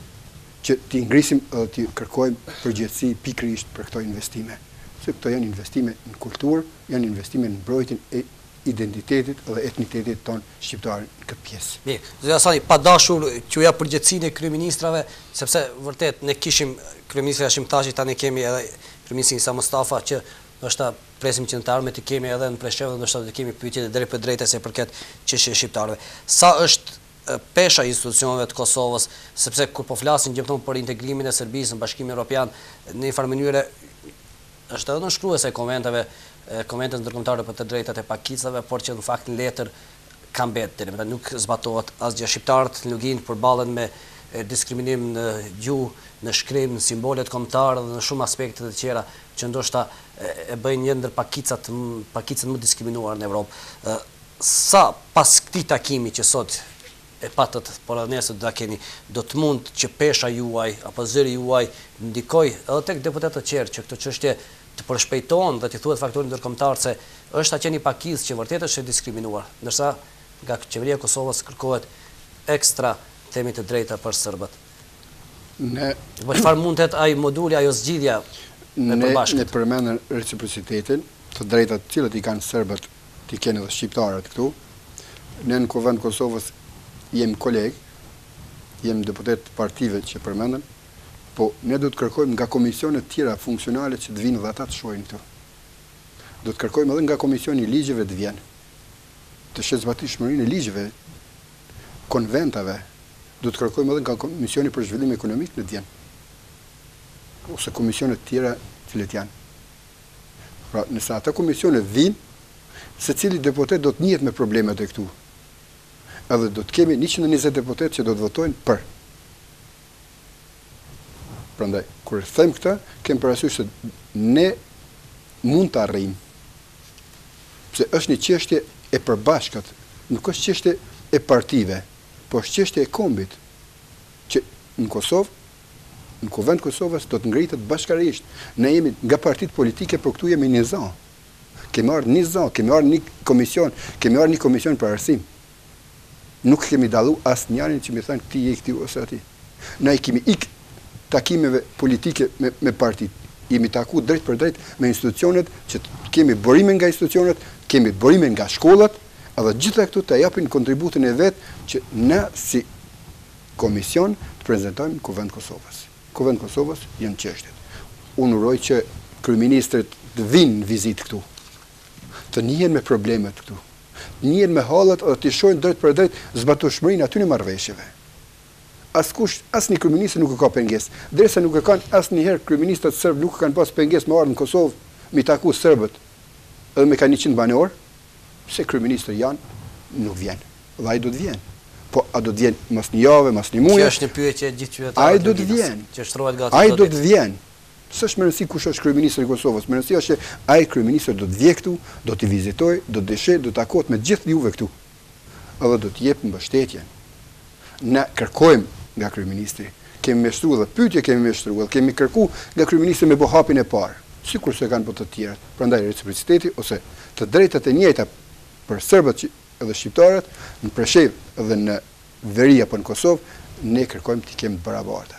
që t'i ngrisim dhe t'i kërkojmë përgjegjësi pikërisht për këto investime. Se këto janë investime në kulturë, janë investime në mbrojtjen e identitetit dhe etnitetit tonë shqiptar në këtë pjesë. Mirë, zoti Hasani, pa dashur t'ju jap përgjegjësinë e kryeministrave, sepse vërtet ne kishim kryeministrin Hashim Thaçi, tani kemi edhe kryeministrin Isa Mustafa që Ndoshta presim që në të ardhmen të kemi edhe në Preshevë dhe ndoshta do të kemi pyetje të drejtpërdrejta sa i përket çështjes shqiptarëve. Sa është pesha e institucioneve të Kosovës, sepse kur po flasin gjithmonë për integrimin e Serbisë në Bashkimin Europian, në një farë mënyre është edhe nënshkruese e konventeve, konventet ndërkombëtare për të drejtat e pakicave, por që në fakt në letër ka mbet deri më tani nuk zbatohet asgjë shqiptarët në Luginë përballen me diskriminim në gjuhë në shkrim në simbolet kombëtare dhe në shumë aspekte të tjera që ndoshta e bëjnë një ndër pakicat më të diskriminuara në Evropë sa pas këtij takimi që sot e patët por edhe nesër do ta keni do të mund që pesha juaj apo zëri juaj të ndikojë edhe tek deputetët tjerë që këto çështje të përshpejtohen dhe t'i thuhet faktorit ndërkombëtar se është një pakicë që vërtet është e diskriminuar, ndërsa nga Qeveria e Kosovës kërkohet ekstra themi të drejta për sërbët. Po çfarë mund të jetë ai moduli, ajo zgjidhja e përbashkët? Ne përmendëm reciprocitetin, të drejtat të cilat i kanë sërbët t'i kenë edhe shqiptarët këtu. Ne në Kuvend të Kosovës jemi kolegë, jemi deputetë të partive që përmendën. Po ne do të kërkojmë nga komisionet e tjera funksionale që të vijnë dhe ata të shohin këtu. Do të kërkojmë edhe nga Komisioni i Ligjeve të vjen, të sheh zbatueshmërinë e ligjeve, konventave, do të kërkojmë edhe nga Komisioni për Zhvillim Ekonomik të vjen, ose komisionet e tjera të cilat janë. Pra, nëse ata komisione vijnë, secili deputet do të njihet me problemet e këtu. Edhe do të kemi njëqind e njëzet deputetë që do të votojnë për. Prandaj, kur e them këtë, kem parasysh se ne mund të arrijmë, pse është një çështje e përbashkët, nuk është çështje e partive, por është çështje e kombit, që në Kosovë, në Kuvend të Kosovës do të ngritet bashkarisht. Ne jemi nga partitë politike, por këtu jemi një zë. Kemi ardhë një zë, kemi ardhë një komision, kemi ardhë një komision për arsim. Nuk kemi dallu asnjërin që me i thënë ti je i këtij ose atij. Na i kemi ik takimeve politike me me partitë. Jemi taku drejtpërdrejt me institucionet që të kemi burime nga institucionet, të kemi burime nga shkollat, edhe të gjitha këtu ta japin kontributin e vet që ne si komision të prezantojmë në Kuvend të Kosovës. Kuvend të Kosovës janë çështjet. Unë uroj që kryeministrat të vijnë në vizitë këtu. të njihen me problemet këtu, të njihen me hallet dhe ta shohin drejtpërdrejt zbatueshmërinë e atyre marrëveshjeve. Askush, asnjë kryeministër nuk e ka pengesë, derisa nuk e kanë asnjëherë kryeministrat serbë nuk e kanë pas pengesë me ardhë në Kosovë me i taku serbët edhe me kanë njëqind banorë, pse kryeministri jonë, nuk vjen. Dhe ai do të vjen. Po a do të vjen mas një jave, mas një muaji? Kjo është një pyetje e gjithë qytetarëve që shtrohet nga çdo ditë. Ai do të vjen. S'është me rëndësi kush është kryeministër i Kosovës, me rëndësi është që ai kryeministër do të vijë këtu, do t'i vizitojë, do t'i shihë, do të takohet me të gjithë juve këtu dhe do të jepë mbështetjen. Ne kërkojmë nga kryeministri, kemi me shtru dhe pyetje kemi me shtru dhe kemi kërku nga kryeministri me bo hapin e parë, sikurse e kanë bo të tjerët, prandaj reciprociteti ose të drejtat e njëjta për sërbët dhe shqiptarët në Preshevë dhe në veri apo në Kosovë, ne kërkojmë t'i kemi të barabarta.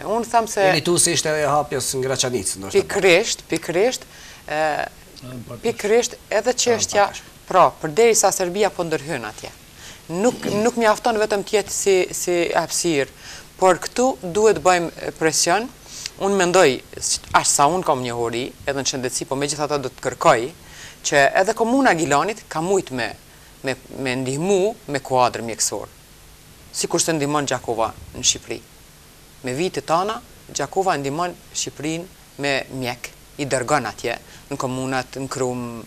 E unë tham se... Jeni tu se ishte edhe e hapjes në Graçanicë, ndoshta. Pikërisht, pikërisht, pikërisht edhe çështja, pra, përderisa Serbia po ndërhyn atje. Nuk, nuk mjafton vetëm t'jetë si, si hapsirë, por këtu duhet t'bëjmë presion, unë mendoj, aq sa unë kam njohuri, edhe në shëndetësi, po megjithatë do të kërkoj, që edhe komuna e Gjilanit ka mujtë me, me, me ndihmu me kuadër mjekësor, sikurse ndihmon Gjakova në Shqipëri. Me vite të tana, Gjakova e ndihmon Shqipërinë me mjekë, i dërgon atje, në komunat, në Krumë,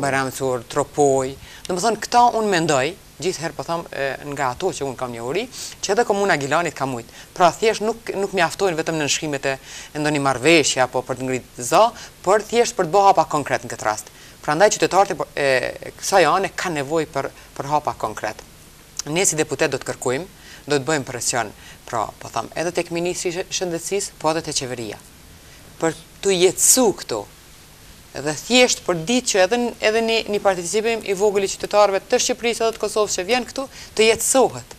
Bajram Curr, Tropojë, domethënë këta unë mendoj, gjithëherë po them nga ato që unë kam njohuri, që edhe komuna e Gjilanit ka mujtë. Pra thjesht nuk nuk mjaftojnë vetëm nënshkrimet e e ndonjë marrëveshje apo për të ngritë za, por thjesht për të bë hapa konkret në këtë rast. Prandaj qytetarët e e kësaj ane kanë nevojë për për hapa konkret. Ne si deputetë do të kërkojmë, do të bëjmë presion, pra, po them, edhe tek ministri i Shëndetësisë, po edhe te qeveria, për t'u jetësu këtu dhe thjesht për t'ditë që edhe edhe një një participim i vogël i qytetarëve të Shqipërisë edhe të Kosovës që vjen këtu, të jetësohet.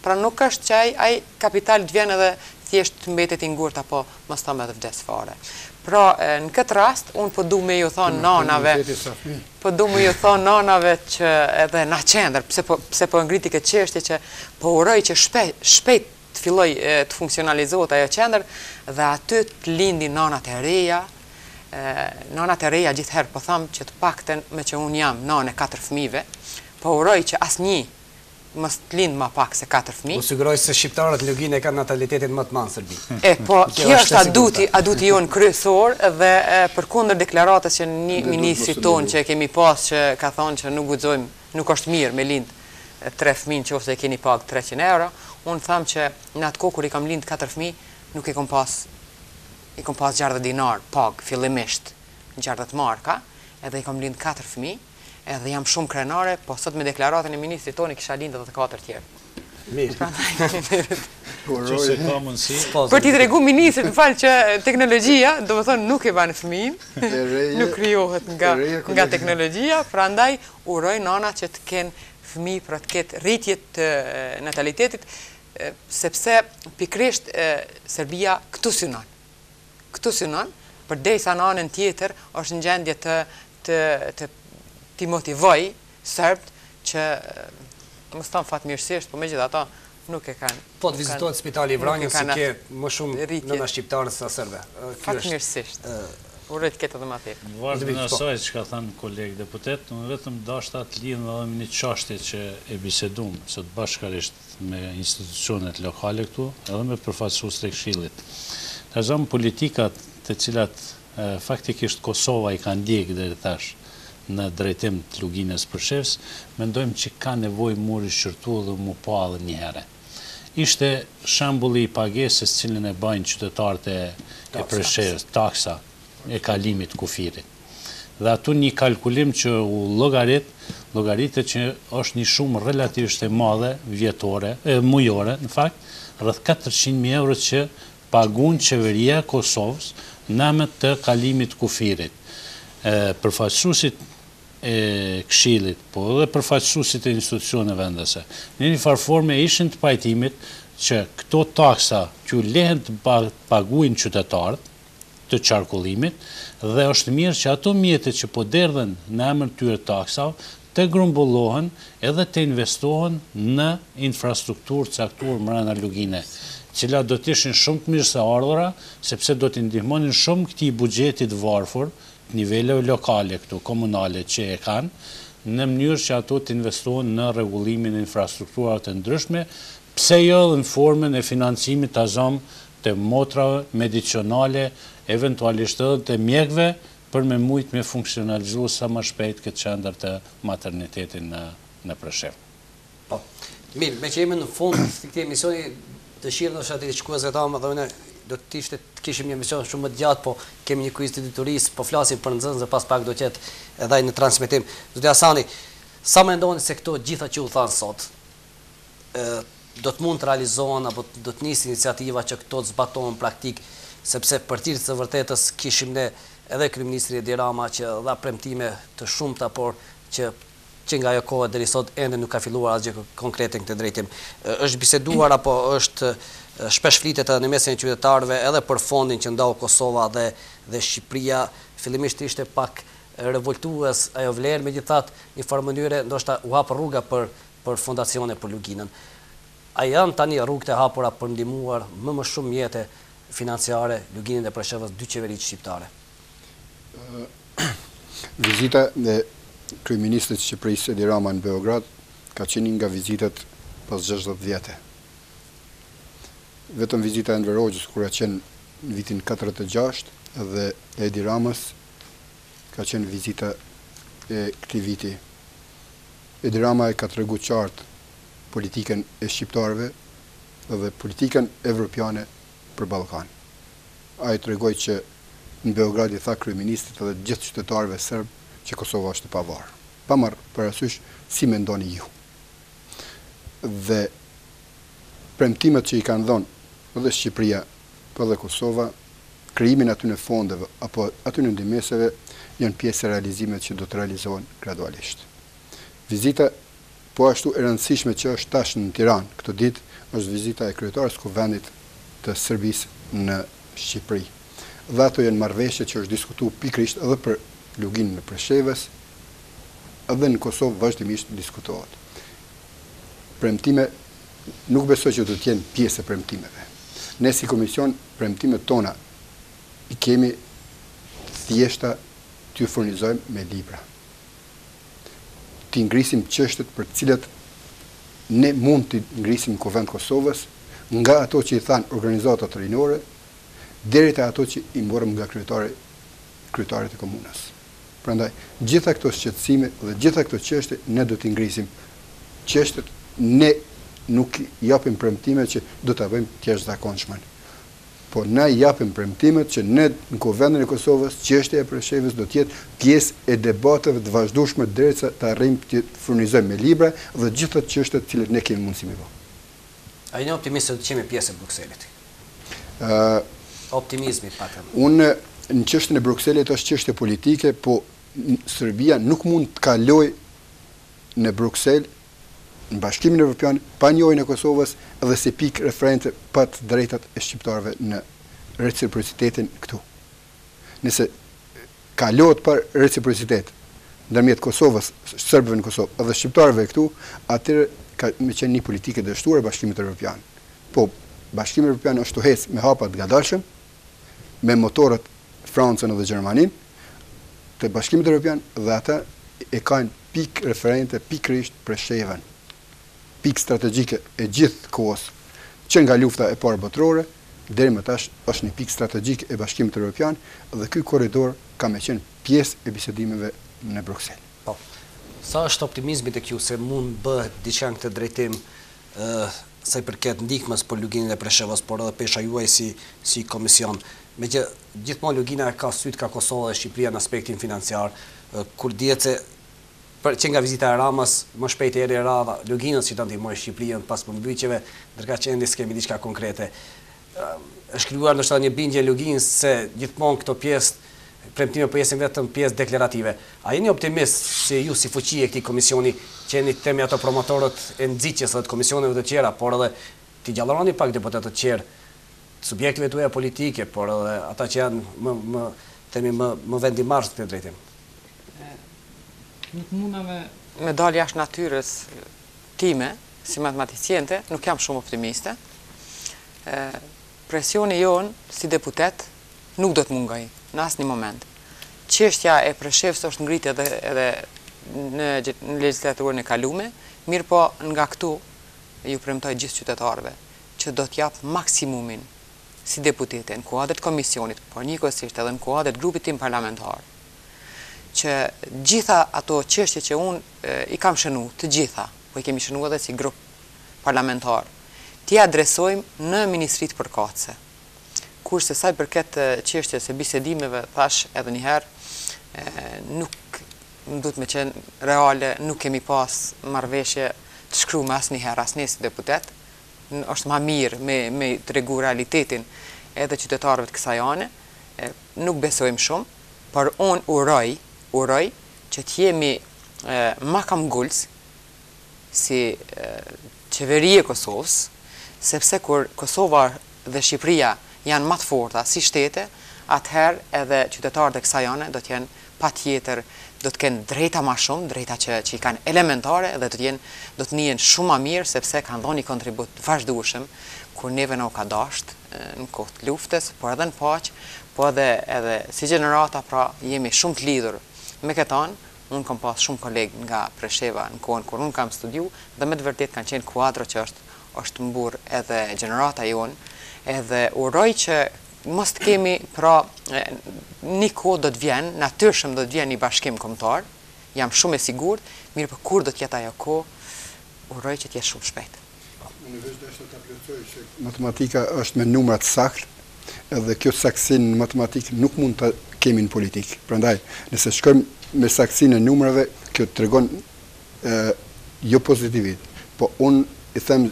Pra nuk është që ai ai kapital të vjen edhe thjesht të mbetet i ngurtë apo Mos t'them edhe vdes fare. Pra, në këtë rast, unë po du me ju thonë nanave, po du me ju thonë nanave që edhe na qendrë, pse po e ngriti këtë çështje që po uroj që shpejt të fillojë të funksionalizohet ajo qendrë dhe aty të lindin nanat e reja, nanat e reja gjithëherë po tham që të pakten meqë unë jam nanë e katër fëmijve, po uroj që asnjë mos të lind ma pak se katër fëmijë. Ju siguroj se shqiptarët në Luginë e kanë natalitetin më të madh në Serbi. E po, kjo është aduti, aduti jonë kryesor dhe përkundër deklaratës së një ministrit tonë që e kemi pas që ka thonë që nuk guxojmë, nuk është mirë me lind tre fëmijë në qoftë se i keni pagë treqind euro, unë them që në atë kohë kur i kam lind katër fëmijë nuk i kam pas i kam pas gjashtëdhjetë dinarë pagë fillimisht, gjashtëdhjetë marka, edhe i kam lind katër fëmijë. Edhe jam shumë krenare, po sot me deklaratën e ministrit tonë kisha lindë edhe katër tjerë. Mirë. Prandaj faleminderit. Uroj ka mundësi. Për t'i tregu ministrit, më fal që teknologjia, domethënë nuk e bën fëmijën, nuk krijohet nga nga teknologjia, prandaj uroj nana që të kenë fëmijë për pra të ketë rritje të natalitetit, sepse pikrisht Serbia këtu synon. Këtu synon, përderisa në anën tjetër është në gjendje të të t'i motivojë serbët që mos t'them fatmirësisht, por megjithatë nuk e kanë. Po të vizitohet spitali i Vranjës se ke më shumë nëna shqiptare sesa serbe. Fatmirësisht. Uroj të ketë edhe më tepër. Në vargën e asaj çka tha kolegia deputete, unë vetëm dashta të lidhem edhe me një çashtje që e biseduam sot bashkarisht me institucionet lokale këtu, edhe me përfaqësuesit e Këshillit. Ta zamë politikat të cilat faktikisht Kosova i ka ndjekë deri tash në drejtim të Luginës Preshevës, mendojmë që ka nevojë mu rishqyrtu dhe mu pa edhe një herë. Ishte shembulli i pagesës cilën e bajnë qytetarët e Preshevës, taksa e kalimit kufirit. dhe aty një kalkulim që u llogarit, llogaritet që është një shumë relativisht e madhe vjetore, mujore në fakt, rreth katërqind mijë euro që pagun qeveria e Kosovës në emër të kalimit të kufirit. Përfaqësuesit e Këshillit, po edhe përfaqësuesit e institucioneve vendase, në një farë forme ishin të pajtimit që këto taksa t'ju lehen t'i paguajnë qytetarët, të qarkullimit dhe është mirë që ato mjetet që po derdhen në emër të atyre taksave të grumbullohen edhe të investohen në infrastrukturë të caktuar mrena lugine, të cilat do të ishin shumë të mirëseardhura sepse do t'i ndihmonin shumë këtij buxheti të varfër të niveleve lokale këtu komunale që e kanë në mënyrë që ato të investohen në rregullimin e infrastrukturave të ndryshme Pse jo edhe në formën e financimit të zëmë të motrave medicionale eventualisht edhe të mjekëve për me mujt me funksionalizu sa më shpejt këtë qendër të maternitetin në në Preshevë. Po. Mirë, meqë jemi në fund të këtij emisioni, dëshirë ndoshta e shikuesve dhe e imja, do të ishte të kishim një emision shumë më të gjatë, po kemi një kuiz të diturisë, po flasim për nxënës dhe pas pak do të jetë edhe ai në transmetim. Zoti Hasani, sa mendoni se këto gjitha që u thanë sot, do të mund të realizohen apo do të nisë iniciativa që këto të zbatohen në praktikë, sepse për hir të të vërtetës kishim ne edhe kryeministrin Edi Rama që dha premtime të shumta por që që nga ajo kohë e deri sot ende nuk ka filluar asgjë konkrete në këtë drejtim. Është biseduar apo është shpesh flitet edhe në mesin e qytetarëve edhe për fondin që ndau Kosova dhe dhe Shqipëria, fillimisht ishte pak revoltues ajo vlerë, megjithatë një farë mënyre ndoshta u hap rruga për për fondacione për Luginën. A janë tani rrugët e hapura për të ndihmuar me më shumë mjete financiare Luginën e Preshevës dy qeveritë shqiptare? Vizita e kryeministrit të Shqipërisë Edi Rama në Beograd ka qenë një nga vizitat pas gjashtëdhjetë vjete. Vetëm vizita e Enver Hoxhës kur ka qenë në vitin katërdhjetë e gjashtë dhe e Edi Ramës ka qenë vizita e këtij viti. Edi Rama e ka tregu qartë politikën e shqiptarëve dhe politikën evropiane për Ballkan. Ai tregoi që në Beograd i tha kryeministrit dhe të gjithë qytetarëve serbë që Kosova është e pavarur. Pa marrë parasysh si mendoni ju. Dhe premtimet që i kanë dhënë edhe Shqipëria, po edhe Kosova, krijimin e atyre fondeve apo atyre ndihmesave janë pjesë e realizimeve që do të realizohen gradualisht. Vizita po ashtu e rëndësishme që është tash në Tiranë këto ditë është vizita e kryetares së Kuvendit të Serbisë në Shqipëri. Dhe ato janë marrëveshje që është diskutu pikërisht edhe për luginën e Preshevës, edhe në Kosovë vazhdimisht diskutohet. Premtime nuk besoj që do të jenë pjesë e premtimeve. Ne si komision Premtimet tona i kemi të thjeshta t'ju furnizojmë me libra. T'i ngrisim çështjet për të cilat ne mund t'i ngrisim në Kuvend të Kosovës, nga ato që i thanë organizatat rinore deri te ato që i morëm nga kryetari, kryetaret e komunës. Prandaj, gjitha këto shqetësime dhe gjitha këto çështje ne do t'i ngrisim çështjet, ne nuk japim premtime që do ta bëjmë të jashtëzakonshmën, po ne japim premtimet që ne në Kuvendin e Kosovës çështja e Preshevës do të jetë pjesë e debateve të vazhdueshme derisa të arrijmë të furnizojmë me libra dhe të gjitha çështjet të cilat ne kemi mundësi me bo. A jeni optimist se do të qemi pjesë e Brukselit. Optimizmi patëm. Unë në çështjen e Brukselit është çështje politike, po Serbia nuk mund të kalojë në Bruksel, në Bashkimin Evropian, pa njohjen e Kosovës dhe si pikë referente pa të drejtat e shqiptarëve në reciprocitetin këtu. nëse kalohet pa reciprocitet ndërmjet Kosovës, serbëve në Kosovë dhe shqiptarëve këtu, atëherë ka me qenë një politikë e dështuar e Bashkimit Evropian. Po, Bashkimi Evropian është tu hec me hapa të ngadalshëm, me motorët Francën dhe Gjermaninë, të Bashkimit Evropian dhe ata e kanë pikë referente pikërisht Preshevën. pikë strategjike e gjithë kohës që nga Lufta e Parë Botërore deri më tash është një pikë strategjike e Bashkimit Europian dhe ky korridor ka me qenë pjesë e bisedimeve në Bruksel. Po. Sa është optimizmi tek ju se mund të bëhet diçka në këtë drejtim sa i përket ndihmës për Luginën e Preshevës, por edhe pesha juaj si si Komision, me që gjithmonë Lugina e ka sytë ka Kosova dhe Shqipëria në aspektin financiar, kur dihet se Por që nga vizita e Ramës, më shpejt erdhi Rama, Lugina që do ndihmojë Shqipërinë pas përmbytjeve, ndërkaq ende s'kemi diçka konkrete. Është krijuar ndoshta edhe një bindje e Luginës se gjithmonë këto pjesë premtime po mbesin vetëm pjesë deklarative. A jeni optimist se ju si fuqi e këtij komisioni që jeni të themi ato promotorët e nxitjes edhe të komisioneve të tjera, por edhe t'i gjallëroni pak deputetët tjerë të subjekteve tuaja politike, por edhe ata që janë më me themi më më vendimmarrës në këtë drejtim? Nuk muna me dalë jashtë natyrës time si matematiciente, nuk jam shumë optimiste. Presioni jonë si deputet nuk do të mungoj në asnjë moment. Çështja e Preshevës është ngritë edhe, edhe në, në legislaturën e kalume, mirëpo nga këtu ju premtoj gjithë qytetarëve që do të jap maksimumin si deputete në kuadër të komisionit, por njëkohësisht edhe në kuadër të grupit tim parlamentar, që të gjitha ato çështje që unë i kam shënu, të gjitha, po i kemi shënu edhe si grup parlamentar, t'i adresojmë në ministritë përkatëse. Kurse sa i përket çështjes së bisedimeve, thashë edhe një herë, nuk duhet me qenë reale, nuk kemi pas marrëveshje të shkruar asnjëherë, as ne si deputetë, është ma mirë me me i tregu realitetin edhe qytetarëve të kësaj ane e nuk besojmë shumë por unë uroj uroj që të jemi e ma këmbëngulës si qeveri e Kosovës sepse kur Kosova dhe Shqipëria janë ma të forta si shtete atëherë edhe qytetarët e kësaj ane do të jenë patjetër do të kenë drejta ma shumë, drejta që që i kanë elementare dhe do të jenë do të njihen shumë ma mirë sepse kanë dhënë një kontribut të vazhdueshëm kur neve na u ka dashtë në kohë të luftës, por edhe në paqë, po edhe edhe si gjenerata pra jemi shumë të lidhur me këtë anë, unë kam pasë shumë kolegë nga Presheva në kohën kur unë kam studiu dhe me të vërtetë kanë qenë kuadro që është është mburrë edhe gjenerata jonë edhe uroj që Mos të kemi, pra, një kohë do të vjen, natyrshëm do të vjen një bashkim kombëtar, jam shumë e sigurt, mirëpo kur do të jetë ajo kohë, uroj që të jetë shumë shpejt. Unë veç dashja ta plotësoj që matematika është me numra të saktë, edhe kjo saktësi në matematikë nuk mund ta kemi në politikë. Prandaj, nëse shkojmë me saktësinë e numrave, kjo tregon jo pozitivitet, po unë i them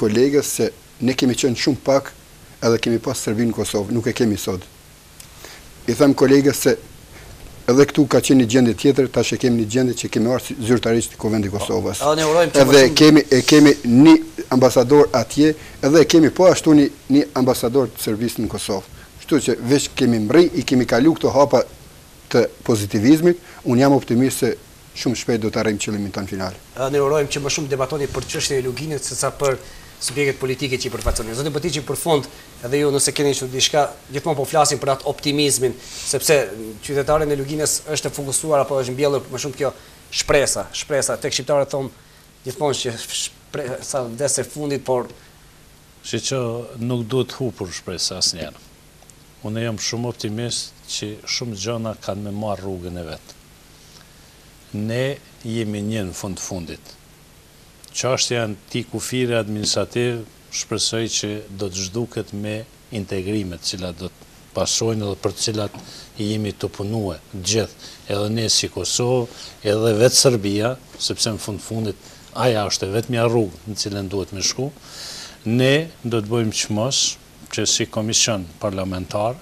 kolegës se ne kemi qenë shumë pak edhe kemi pas Serbinë në Kosovë, nuk e kemi sot. I them kolegës se edhe këtu ka qenë një gjendje tjetër, tash e kemi një gjendje që kemi ardhur zyrtarisht Kuvendi i, po, Kosovës. Edhe ne urojmë që edhe kemi e kemi një ambasador atje, edhe e kemi po ashtu një një ambasador të Serbisë në Kosovë. Kështu që veç kemi mri, i kemi kalu këto hapa të pozitivizmit, unë jam optimist se Shumë shpejt do të arrijmë qëllimin tonë final. Ne urojmë që më shumë të debatoni për çështjen e Luginës se sa për subjektet politike që i përfaqësoni. Zoti Botiqi për fund, edhe ju nëse keni kështu diçka, gjithmonë po flasim për atë optimizmin, sepse qytetarët e Luginës është e fokusuar apo është mbjellur më shumë kjo shpresa, shpresa, tek shqiptarët thonë gjithmonë që shpresa vdes e fundit, por. Kështu që nuk duhet hupur shpresa asnjëherë. Unë jam shumë optimist që shumë gjana kanë me marrë rrugën e vet. Ne jemi një në fund të fundit. Çashtja e atij kufiri administrativ shpresoj që do të zhduket me integrimet të cilat do të pasojnë dhe për të cilat jemi tu punue të gjithë, edhe ne si Kosovë, edhe vetë Serbia, sepse në fund të fundit ajo është e vetmja rrugë në cilën duhet me shku. Ne do të bëjmë ç'mos, që si Komision Parlamentar,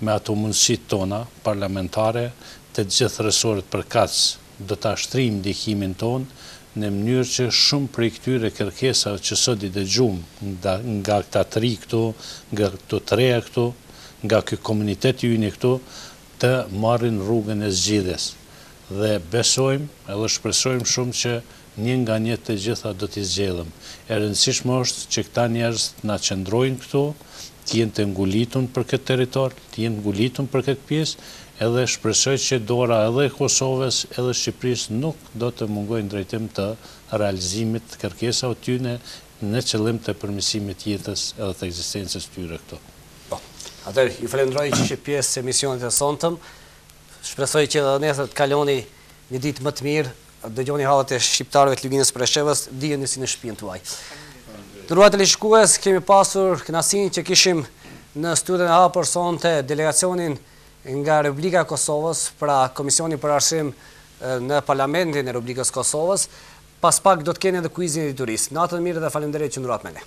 me ato mundësitë tona parlamentare, te gjithë resorët përkatës, do ta shtrijmë ndikimin tonë në mënyrë që shumë prej këtyre kërkesave që sot i dëgjum nga këta tri këtu, nga këto treja këtu, nga ky komunitet i yni këtu, të marrin rrugën e zgjidhjes. Dhe besojmë edhe shpresojmë shumë që Një nga një të gjitha do t'i zgjidhim. E rëndësishme është që këta njerëz të na qëndrojnë këtu, të jenë të ngulitun për këtë territor, të jenë të ngulitun për këtë pjesë, edhe shpresoj që dora edhe e Kosovës edhe Shqipërisë nuk do të mungojë në drejtim të realizimit të kërkesave tyne në qëllim të përmirësimit të jetës edhe të ekzistencës tyre këtu. Po. Atëherë, ju falenderoj që ishit pjesë e emisionit të sontëm. Shpresoj që edhe nesër të kaloni një ditë më të mirë Dëgjoni hallet e shqiptarëve të Luginës Preshevës, ndjehuni si në shtëpinë tuaj. Të nderuar teleshikues, kemi pasur kënaqësinë që kishim në studion e hapur sonte delegacionin nga Republika e Kosovës, pra Komisioni për Arsim në Parlamentin e Republikës së Kosovës. Pas pak do të keni edhe kuizin e diturisë. Natën e mirë dhe faleminderit që qëndruat me ne.